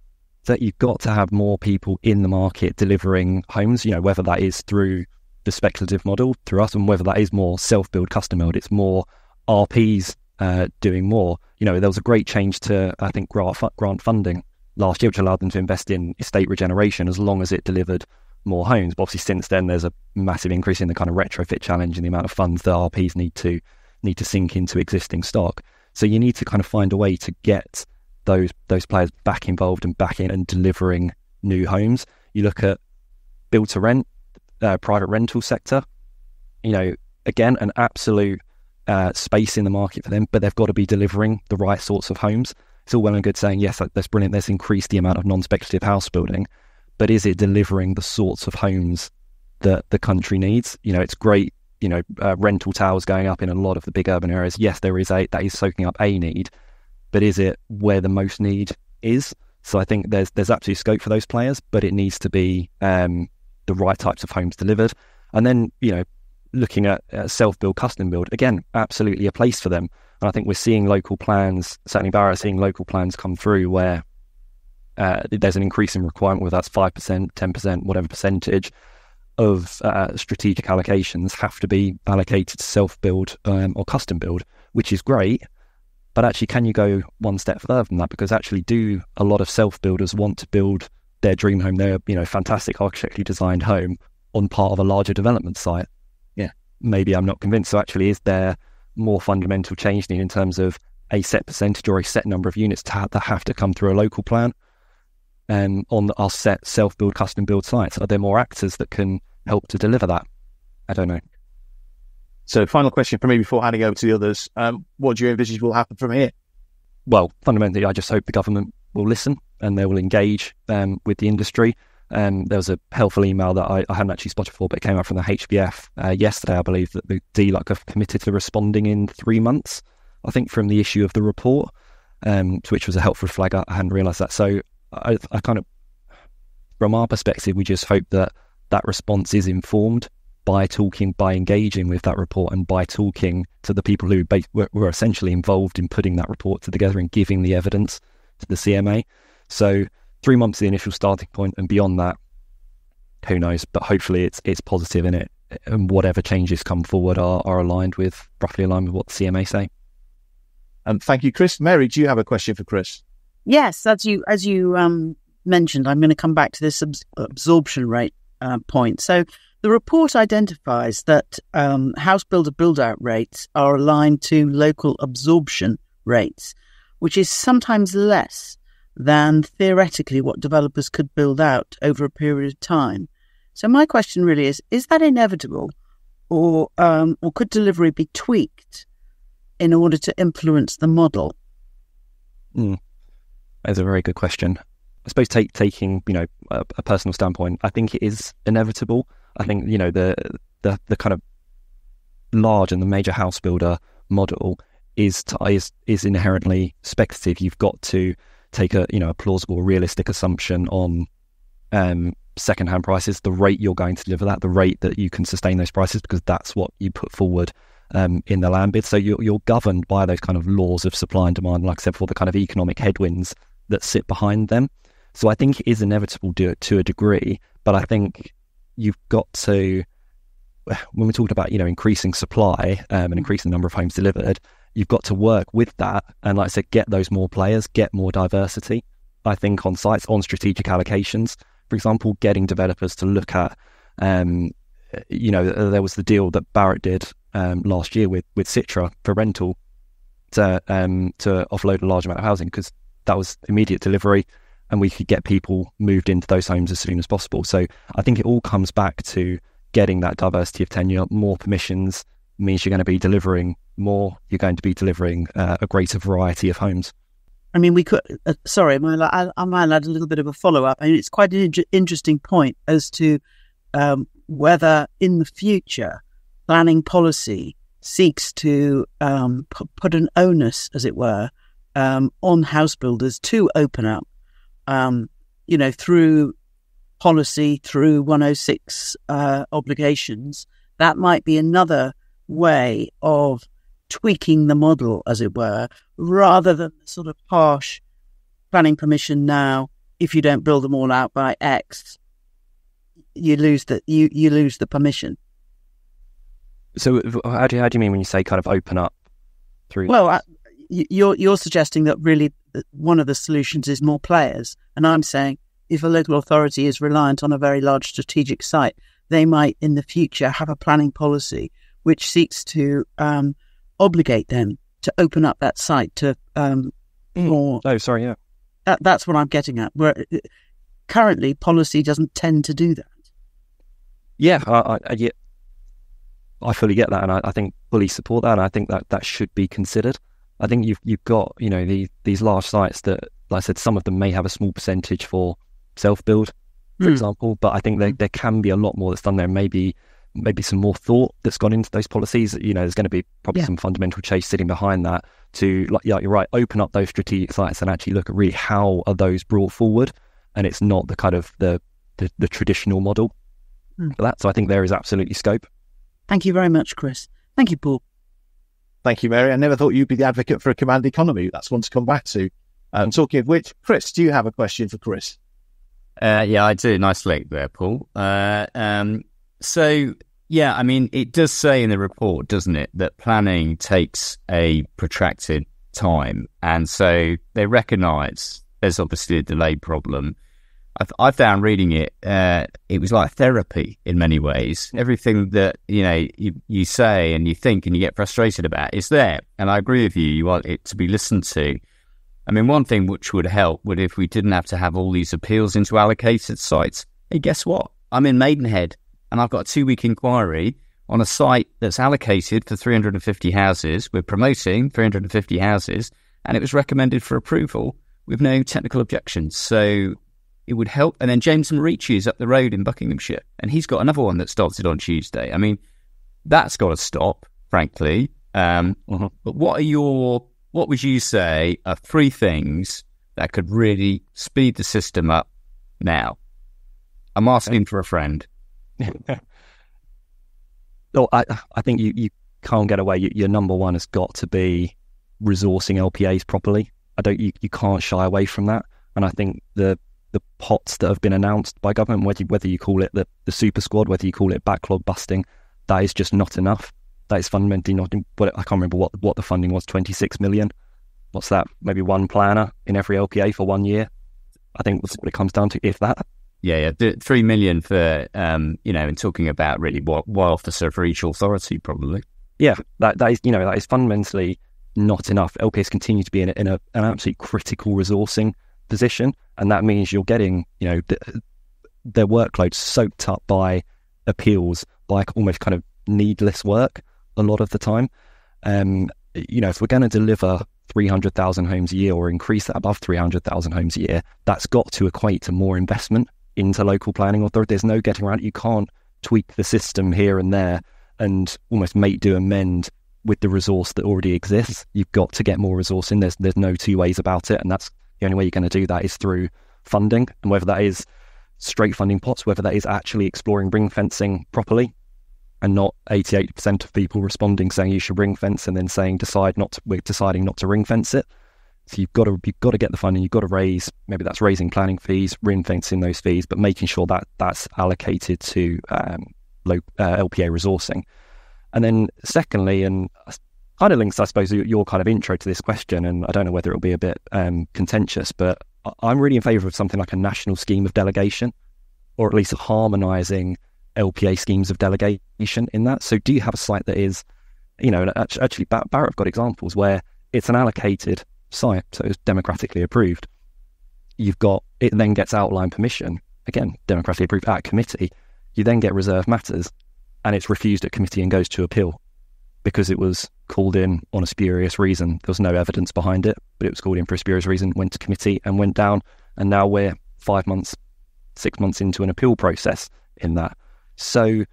that you've got to have more people in the market delivering homes, you know, whether that is through the speculative model through us and whether that is more self build, custom build, it's more RPs uh, doing more. You know, there was a great change to, I think, grant, grant funding last year, which allowed them to invest in estate regeneration as long as it delivered more homes. But obviously, since then, there's a massive increase in the kind of retrofit challenge and the amount of funds that RPs need to need to sink into existing stock. So you need to kind of find a way to get those those players back involved and back in and delivering new homes. You look at build to rent, uh, private rental sector. You know, again, an absolute uh, space in the market for them, but they've got to be delivering the right sorts of homes. It's all well and good saying yes, that's brilliant. Let's increase the amount of non-speculative house building, but is it delivering the sorts of homes that the country needs? You know, it's great. You know, uh, rental towers going up in a lot of the big urban areas. Yes, there is a that is soaking up a need, but is it where the most need is? So I think there's there's absolute scope for those players, but it needs to be um, the right types of homes delivered. And then you know, looking at self build, custom build, again, absolutely a place for them. And I think we're seeing local plans, certainly Barratt, seeing local plans come through where uh, there's an increasing requirement, whether that's five percent, ten percent, whatever percentage of uh, strategic allocations have to be allocated to self build um, or custom build, which is great. But actually, can you go one step further than that? Because actually, do a lot of self builders want to build their dream home, their you know fantastic architecturally designed home on part of a larger development site? Yeah, maybe I'm not convinced. So actually, is there more fundamental change needed in terms of a set percentage or a set number of units to have, that have to come through a local plan? Um, on our set self build, custom build sites, are there more actors that can help to deliver that? I don't know. So, final question for me before handing over to the others: um, What do you envisage will happen from here? Well, fundamentally, I just hope the government will listen and they will engage um, with the industry. Um, there was a helpful email that I, I, hadn't actually spotted before, but it came out from the HBF uh, yesterday, I believe, that the DLUHC have committed to responding in three months, I think, from the issue of the report, um, which was a helpful flag. I hadn't realised that. So I, I, kind of, from our perspective, we just hope that that response is informed by talking, by engaging with that report, and by talking to the people who were, were essentially involved in putting that report together and giving the evidence to the CMA. So three months the initial starting point, and beyond that, who knows? But hopefully, it's it's positive in it, and whatever changes come forward are are aligned with roughly aligned with what the CMA say. And thank you, Chris. Mary, do you have a question for Chris? Yes, as you as you um, mentioned, I'm going to come back to this absorption rate uh, point. So the report identifies that um, house builder build out rates are aligned to local absorption rates, which is sometimes less than theoretically what developers could build out over a period of time. So my question really is: Is that inevitable, or um, or could delivery be tweaked in order to influence the model? Mm. That's a very good question. I suppose take, taking you know a, a, personal standpoint, I think it is inevitable. I think you know the the the kind of large and the major house builder model is to, is is inherently speculative. You've got to take a you know a plausible, realistic assumption on um, second-hand prices, the rate you're going to deliver that, the rate that you can sustain those prices, because that's what you put forward um, in the land bid. So you're, you're governed by those kind of laws of supply and demand, like I said, for the kind of economic headwinds that sit behind them. So I think it is inevitable to, to a degree, but I think you've got to, when we're talking about, you know, increasing supply um, and increasing the number of homes delivered, you've got to work with that and, like I said, get those more players, get more diversity. I think on sites, on strategic allocations, for example, getting developers to look at, um, you know, there was the deal that Barratt did um, last year with with Citra for rental to um, to offload a large amount of housing because that was immediate delivery and we could get people moved into those homes as soon as possible. So I think it all comes back to getting that diversity of tenure, more permissions means you're going to be delivering more, you're going to be delivering uh, a greater variety of homes. I mean, we could. Uh, sorry, I, I might add a little bit of a follow up. I mean, it's quite an in- interesting point as to um, whether in the future planning policy seeks to um, p- put an onus, as it were, um, on house builders to open up um, you know, through policy, through 106 uh, obligations, that might be another way of tweaking the model, as it were, rather than sort of harsh planning permission now. If you don't build them all out by X, you lose the you, you lose the permission. So how do you, how do you mean when you say kind of open up through? Well, I, you're you're suggesting that really one of the solutions is more players, and I'm saying if a local authority is reliant on a very large strategic site, they might in the future have a planning policy which seeks to um, obligate them to open up that site to um, mm. more. Oh, sorry, yeah. That, that's what I'm getting at. Where uh, currently policy doesn't tend to do that. Yeah, I, I, yeah, I fully get that, and I, I think fully support that, and I think that that should be considered. I think you've you've got you know these these large sites that, like I said, some of them may have a small percentage for self build, for mm. example, but I think there there can be a lot more that's done there. Maybe maybe some more thought that's gone into those policies. You know, there's going to be probably yeah. some fundamental change sitting behind that to like yeah, you're right, open up those strategic sites and actually look at really how are those brought forward, and it's not the kind of the the, the traditional model mm. for that. So I think there is absolutely scope. Thank you very much, Chris. Thank you, Paul. Thank you, Mary. I never thought you'd be the advocate for a command economy. That's one to come back to. Um, talking of which, Chris, do you have a question for Chris? Uh, yeah, I do. Nice link there, Paul. Uh, um, so, yeah, I mean, it does say in the report, doesn't it, that planning takes a protracted time. And so they recognise there's obviously a delay problem. I, I found reading it, uh, it was like therapy in many ways. Everything that you know you, you say and you think and you get frustrated about is there, and I agree with you. You want it to be listened to. I mean, one thing which would help would if we didn't have to have all these appeals into allocated sites. Hey, guess what? I'm in Maidenhead, and I've got a two week inquiry on a site that's allocated for 350 houses. We're promoting 350 houses, and it was recommended for approval with no technical objections. So it would help. And then James Maurici is up the road in Buckinghamshire, and he's got another one that started on Tuesday. I mean, that's got to stop, frankly. Um, uh-huh. But what are your, what would you say are three things that could really speed the system up now? I'm asking for a friend. oh, I, I think you, you can't get away. Your number one has got to be resourcing LPAs properly. I don't. You, you can't shy away from that. And I think the the pots that have been announced by government, whether whether you call it the, the super squad, whether you call it backlog busting, that is just not enough. That is fundamentally not. But I can't remember what what the funding was. Twenty six million. What's that? Maybe one planner in every LPA for one year. I think that's what it comes down to. If that. Yeah, yeah, three million for um, you know, and talking about really what one officer for each authority, probably. Yeah, that that is you know that is fundamentally not enough. LPAs continue to be in, a, in a, an absolute critical resourcing position, and that means you're getting you know the, their workload soaked up by appeals, by almost kind of needless work a lot of the time. Um, you know, if we're going to deliver 300,000 homes a year or increase that above 300,000 homes a year, that's got to equate to more investment into local planning authority. There's no getting around it. You can't tweak the system here and there and almost make do amend with the resource that already exists. You've got to get more resource in. There's there's no two ways about it, and that's the only way you're going to do that is through funding, and whether that is straight funding pots, whether that is actually exploring ring fencing properly, and not 88% of people responding saying you should ring fence and then saying decide not to, we're deciding not to ring fence it. So you've got to you've got to get the funding. You've got to raise maybe that's raising planning fees, ring fencing those fees, but making sure that that's allocated to um, low, uh, LPA resourcing. And then secondly, and kind of links, I suppose, your kind of intro to this question, and I don't know whether it'll be a bit um, contentious, but I'm really in favour of something like a national scheme of delegation, or at least harmonising LPA schemes of delegation in that. So, do you have a site that is, you know, actually, Barratt have got examples where it's an allocated site, so it's democratically approved. You've got it then gets outline permission, again, democratically approved at committee. You then get reserved matters, and it's refused at committee and goes to appeal because it was called in on a spurious reason. There was no evidence behind it, but it was called in for a spurious reason, went to committee and went down. And now we're five months, six months into an appeal process in that. So,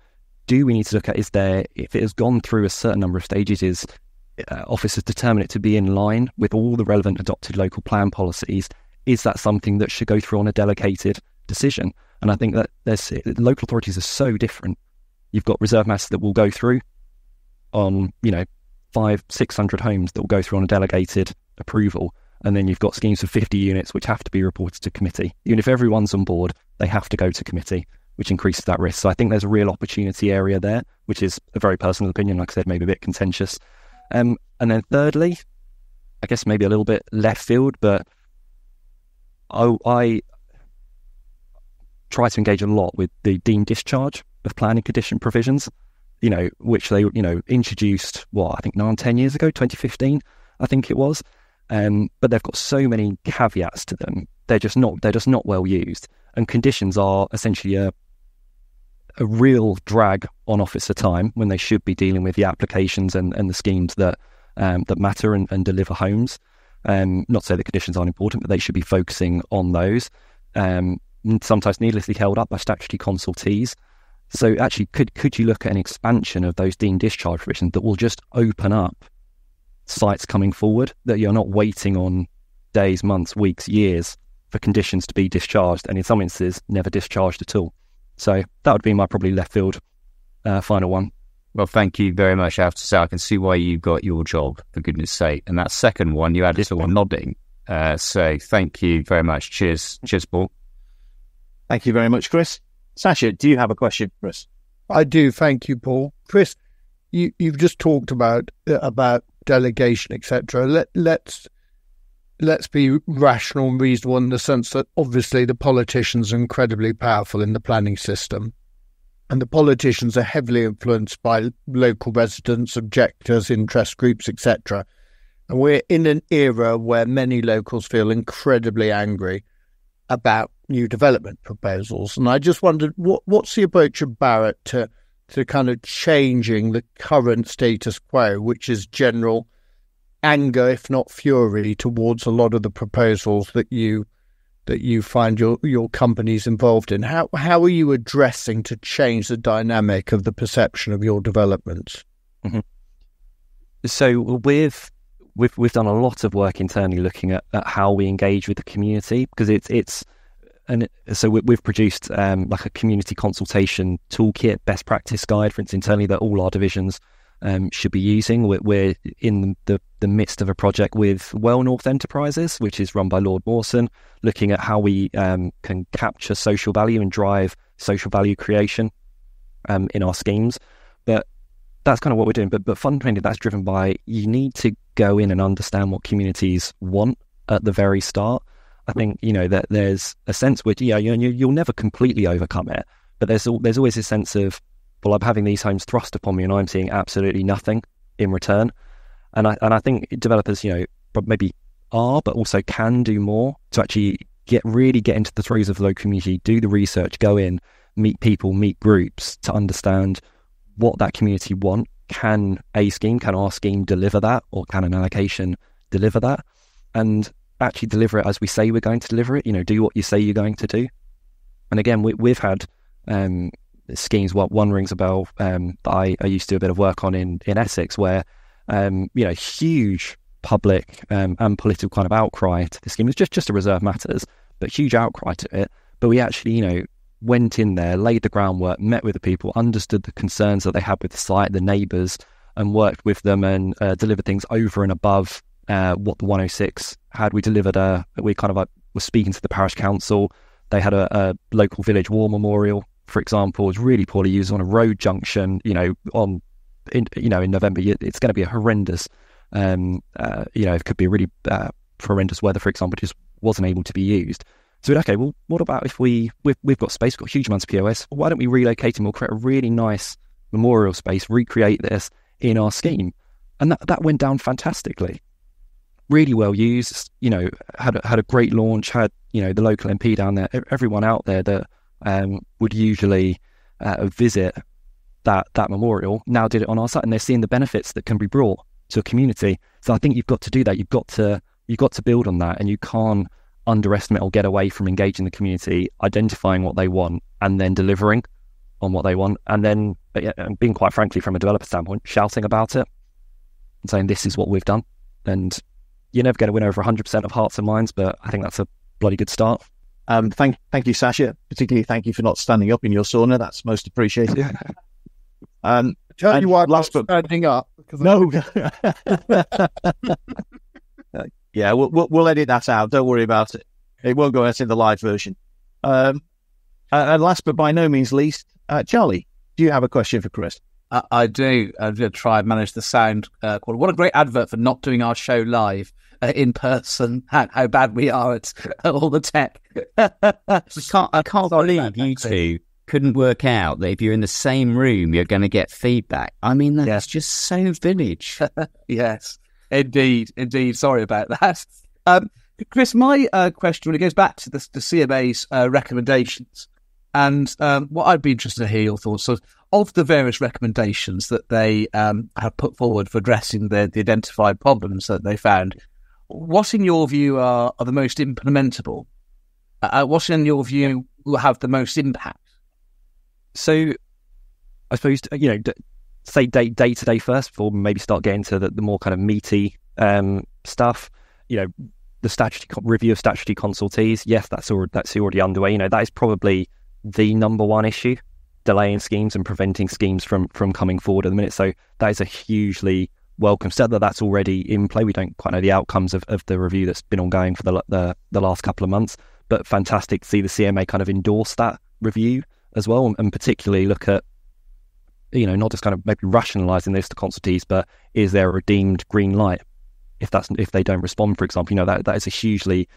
do we need to look at is there, if it has gone through a certain number of stages, is uh, officers determine it to be in line with all the relevant adopted local plan policies? Is that something that should go through on a delegated decision? And I think that there's local authorities are so different You've got reserve matters that will go through on, you know, five, 600 homes that will go through on a delegated approval. And then you've got schemes of 50 units which have to be reported to committee. Even if everyone's on board, they have to go to committee, which increases that risk. So I think there's a real opportunity area there, which is a very personal opinion, like I said, maybe a bit contentious. Um, and then thirdly, I guess maybe a little bit left field, but I, I try to engage a lot with the deemed discharge of planning condition provisions, you know, which they, you know, introduced, what, I think nine, 10 years ago, 2015, I think it was. Um, but they've got so many caveats to them. They're just not, they're just not well used. And conditions are essentially a, a real drag on officer time when they should be dealing with the applications and, and the schemes that, um, that matter and, and deliver homes. Um, not to say the conditions aren't important, but they should be focusing on those. Um, sometimes needlessly held up by statutory consultees. So actually, could could you look at an expansion of those deemed discharge provisions that will just open up sites coming forward that you're not waiting on days, months, weeks, years for conditions to be discharged, and in some instances, never discharged at all. So that would be my probably left field uh, final one. Well, thank you very much. I have to say, I can see why you got your job, for goodness sake. And that second one, you had someone nodding. Uh, so thank you very much. Cheers. Cheers, Paul. Thank you very much, Chris. Sasha, do you have a question for us? I do. Thank you, Paul. Chris, you, you've just talked about uh, about delegation, etc. Let let's let's be rational and reasonable in the sense that obviously the politicians are incredibly powerful in the planning system, and the politicians are heavily influenced by local residents, objectors, interest groups, etc. And we're in an era where many locals feel incredibly angry about new development proposals. And I just wondered what what's the approach of Barratt to to kind of changing the current status quo, which is general anger, if not fury, towards a lot of the proposals that you that you find your your companies involved in. How how are you addressing to change the dynamic of the perception of your developments? Mm-hmm. So we've we've we've done a lot of work internally looking at, at how we engage with the community because it's it's and so we, have produced um, like a community consultation toolkit, best practice guide, for instance, internally that all our divisions um, should be using. We're, we're, in the, the midst of a project with Well North Enterprises, which is run by Lord Mawson, looking at how we um, can capture social value and drive social value creation um, in our schemes. But that's kind of what we're doing. But but fundamentally, that's driven by you need to go in and understand what communities want at the very start. I think you know that there's a sense which yeah you, you'll never completely overcome it, but there's there's always a sense of well I'm having these homes thrust upon me and I'm seeing absolutely nothing in return, and I and I think developers you know maybe are but also can do more to actually get really get into the throes of the local community, do the research, go in, meet people, meet groups to understand what that community want. Can a scheme, can our scheme deliver that, or can an allocation deliver that? And actually deliver it as we say we're going to deliver it. You know, do what you say you're going to do. And again, we, have had um, schemes. What one rings a bell um, that I, I, used to do a bit of work on in in Essex, where um, you know huge public um, and political kind of outcry to the scheme. It's just just a reserve matters, but huge outcry to it. But we actually, you know, went in there, laid the groundwork, met with the people, understood the concerns that they had with the site, the neighbours, and worked with them and uh, delivered things over and above uh, what the 106 had. We delivered a, we kind of uh, were speaking to the parish council. They had a, a local village war memorial, for example, was really poorly used on a road junction. You know, on in, you know in November, it's going to be a horrendous. Um, uh, you know, it could be really uh, horrendous weather, for example, just wasn't able to be used. So, okay, well, what about if we we've, we've got space, we've got huge amounts of POS. Why don't we relocate and we'll create a really nice memorial space, recreate this in our scheme, and that that went down fantastically. Really well used, you know, had a, had a great launch. Had you know the local MP down there, everyone out there that um, would usually uh, visit that that memorial now did it on our site, and they're seeing the benefits that can be brought to a community. So I think you've got to do that. You've got to you've got to build on that, and you can't underestimate or get away from engaging the community, identifying what they want, and then delivering on what they want, and then and being quite frankly from a developer standpoint, shouting about it and saying this is what we've done. And you're never going to win over 100% of hearts and minds, but I think that's a bloody good start. Um, thank, thank you, Sasha. Particularly, thank you for not standing up in your sauna. That's most appreciated. Yeah. Um, Tell you why last but standing up. No. Yeah, we'll, we'll, we'll edit that out. Don't worry about it. It won't go out in the live version. Um, and last but by no means least, uh, Charlie, do you have a question for Chris? I, I do. I'm going to try and manage the sound uh, quality. What a great advert for not doing our show live uh, in person. How, how, bad we are at, at all the tech. I can't, I can't believe you two couldn't work out that if you're in the same room, you're going to get feedback. I mean, that's yeah. just so village. yes. Indeed, indeed. Sorry about that. Um, Chris, my uh, question really goes back to the, the CMA's uh, recommendations. And um, what I'd be interested to hear your thoughts so of the various recommendations that they um, have put forward for addressing the, the, identified problems that they found. What, in your view, are, are the most implementable? Uh, uh what, in your view, will have the most impact? So, I suppose you know say day day to day first before maybe start getting to the, the more kind of meaty um, stuff. You know, the statutory review of statutory consultees. Yes, that's already that's already underway. You know, that is probably the number one issue, delaying schemes and preventing schemes from from coming forward at the minute. So that is a hugely welcome step that that's already in play. We don't quite know the outcomes of, of the review that's been ongoing for the, the the last couple of months, but fantastic to see the CMA kind of endorse that review as well, and particularly look at you know, not just kind of maybe rationalizing this to consultees, but is there a redeemed green light if that's if they don't respond, for example? You know, that that is a hugely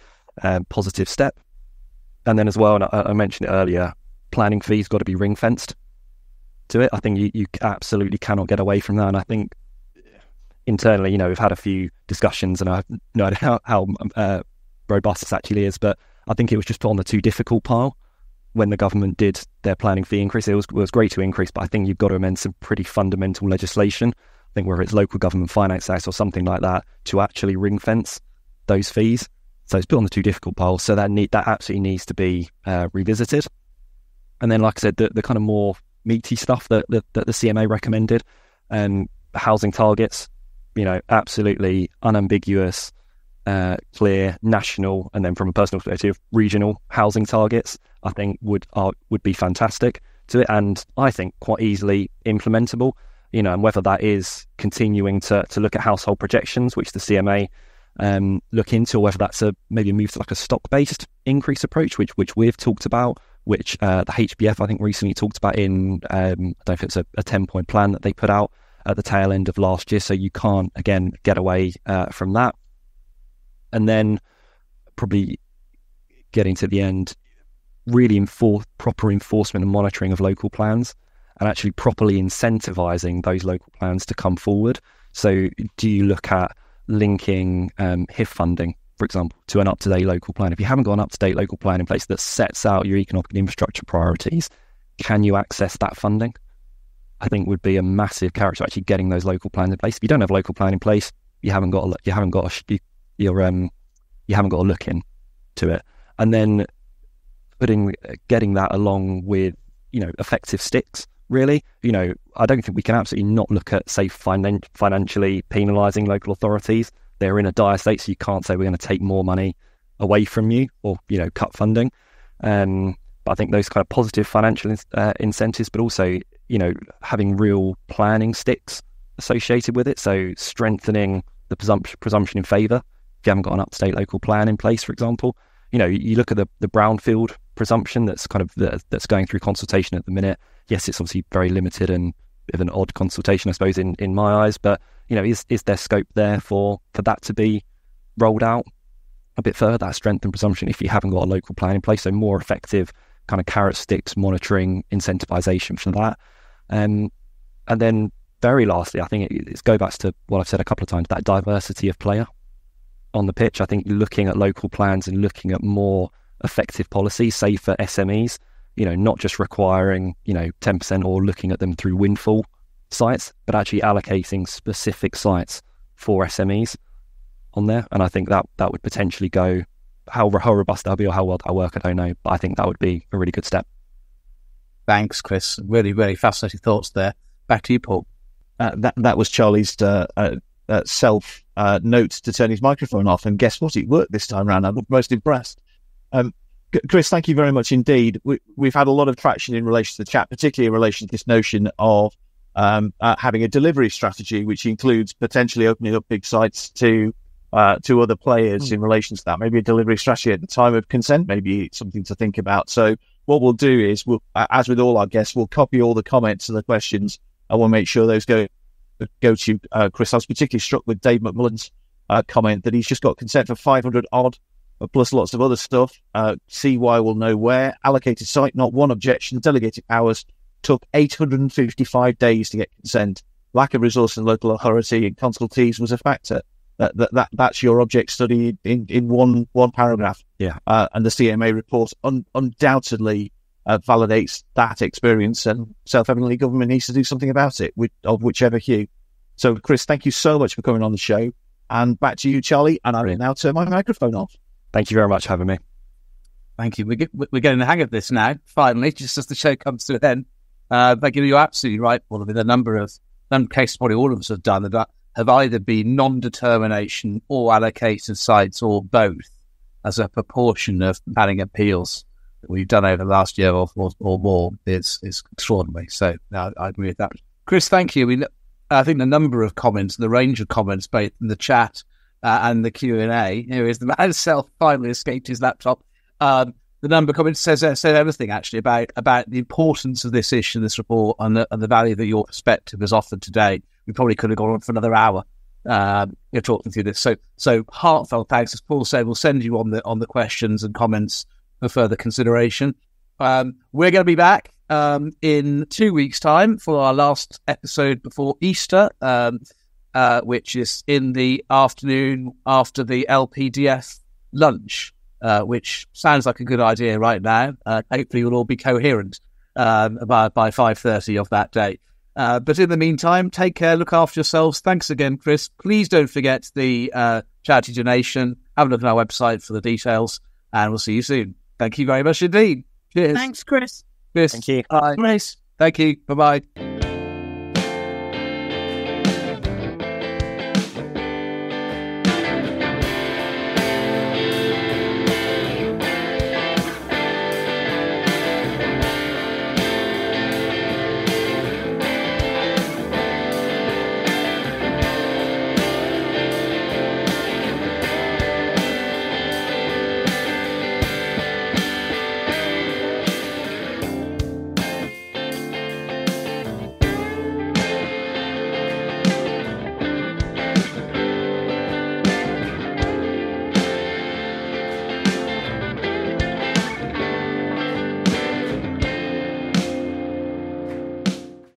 uh, positive step. And then as well, and I, I mentioned it earlier, planning fees got to be ring fenced to it. I think you, you absolutely cannot get away from that. And I think internally, you know, we've had a few discussions, and I have no idea how, how uh, robust this actually is, but I think it was just put on the too difficult pile when the government did their planning fee increase, it was, it was great to increase, but I think you've got to amend some pretty fundamental legislation. I think whether it's local government finance acts or something like that to actually ring fence those fees. So it's put on the too difficult pile. So that need, that absolutely needs to be uh, revisited. And then, like I said, the, the kind of more meaty stuff that, that, that the CMA recommended, um, housing targets, you know, absolutely unambiguous uh, clear national and then from a personal perspective regional housing targets I think would are, would be fantastic to it and I think quite easily implementable. You know and whether that is continuing to to look at household projections which the CMA um, look into or whether that's a maybe a move to like a stock based increase approach which which we've talked about which uh, the HBF I think recently talked about in um, I don't know if it's a, a 10 point plan that they put out at the tail end of last year so you can't again get away uh, from that and then probably getting to the end, really enforce proper enforcement and monitoring of local plans and actually properly incentivizing those local plans to come forward. So, do you look at linking um, HIF funding, for example, to an up to date local plan? If you haven't got an up to date local plan in place that sets out your economic and infrastructure priorities, can you access that funding? I think would be a massive character actually getting those local plans in place. If you don't have local plan in place, you haven't got a, you haven't got a, you're um you haven't got a look in to it, and then putting getting that along with you know effective sticks. Really, you know, I don't think we can absolutely not look at say finan- financially penalising local authorities. They're in a dire state, so you can't say we're going to take more money away from you or you know cut funding. Um, but I think those kind of positive financial uh, incentives, but also you know having real planning sticks associated with it. So strengthening the presumption, presumption in favour If you haven't got an up-to-date local plan in place, for example. You know, you look at the, the brownfield presumption that's kind of the, that's going through consultation at the minute. Yes, it's obviously very limited and of an odd consultation, I suppose, in, in my eyes. But you know, is is there scope there for for that to be rolled out a bit further? That strength and presumption if you haven't got a local plan in place, so more effective kind of carrot sticks monitoring incentivization for that. Um, and then very lastly, I think it, it's go back to what I've said a couple of times that diversity of player on the pitch. I think looking at local plans and looking at more effective policies, say for SMEs, you know, not just requiring, you know, 10% or looking at them through windfall sites, but actually allocating specific sites for SMEs on there. And I think that that would potentially go how, how robust that'll be or how well that'll work, I don't know. But I think that would be a really good step. Thanks, Chris. Really, really fascinating thoughts there. Back to you, Paul. Uh, that that was Charlie's uh, uh, uh, self uh, note to turn his microphone off, and guess what? It worked this time around. I'm most impressed. Um, Chris, thank you very much indeed. We, have had a lot of traction in relation to the chat, particularly in relation to this notion of um, uh, having a delivery strategy, which includes potentially opening up big sites to uh, to other players mm. in relation to that. Maybe a delivery strategy at the time of consent, maybe something to think about. So what we'll do is, we'll, as with all our guests, we'll copy all the comments and the questions, and we'll make sure those go go to uh, Chris. I was particularly struck with Dave McMullen's uh, comment that he's just got consent for 500 odd, uh, plus lots of other stuff. Uh, CY will know where. Allocated site, not one objection. Delegated powers took 855 days to get consent. Lack of resource and local authority and consultees was a factor. That, that, that that's your object study in, in one one paragraph. Yeah. Uh, and the CMA report un, undoubtedly uh, validates that experience, and self-evidently, government needs to do something about it, with, of whichever hue. So, Chris, thank you so much for coming on the show, and back to you, Charlie. And I will now turn my microphone off. Thank you very much for having me. Thank you. We're, get, we're getting the hang of this now, finally, just as the show comes to an end. Uh, but you're absolutely right, Paul. I mean, the number of some cases probably all of us have done that have either been non-determination or allocated sites or both as a proportion of planning appeals that we've done over the last year or, or, or more is is extraordinary. So I agree with that. Chris, thank you. I, mean, I think the number of comments, the range of comments, both in the chat uh, and the Q and A. Here is the man himself finally escaped his laptop. Um, the number of comments says said everything actually about about the importance of this issue, this report, and the, and the value that your perspective has offered today. We probably could have gone on for another hour. Um, you're talking through this, so so heartfelt thanks. As Paul said, we'll send you on the on the questions and comments for further consideration. Um, we're going to be back um, in two weeks' time for our last episode before Easter, um, uh, which is in the afternoon after the LPDF lunch, uh, which sounds like a good idea right now. Uh, hopefully, we'll all be coherent um, by by five thirty of that day. Uh, but in the meantime, take care, look after yourselves. Thanks again, Chris. Please don't forget the uh, charity donation. Have a look at our website for the details, and we'll see you soon. Thank you very much indeed. Cheers. Thanks, Chris. Chris. Thank you. Bye. Chris. Thank you. Bye bye.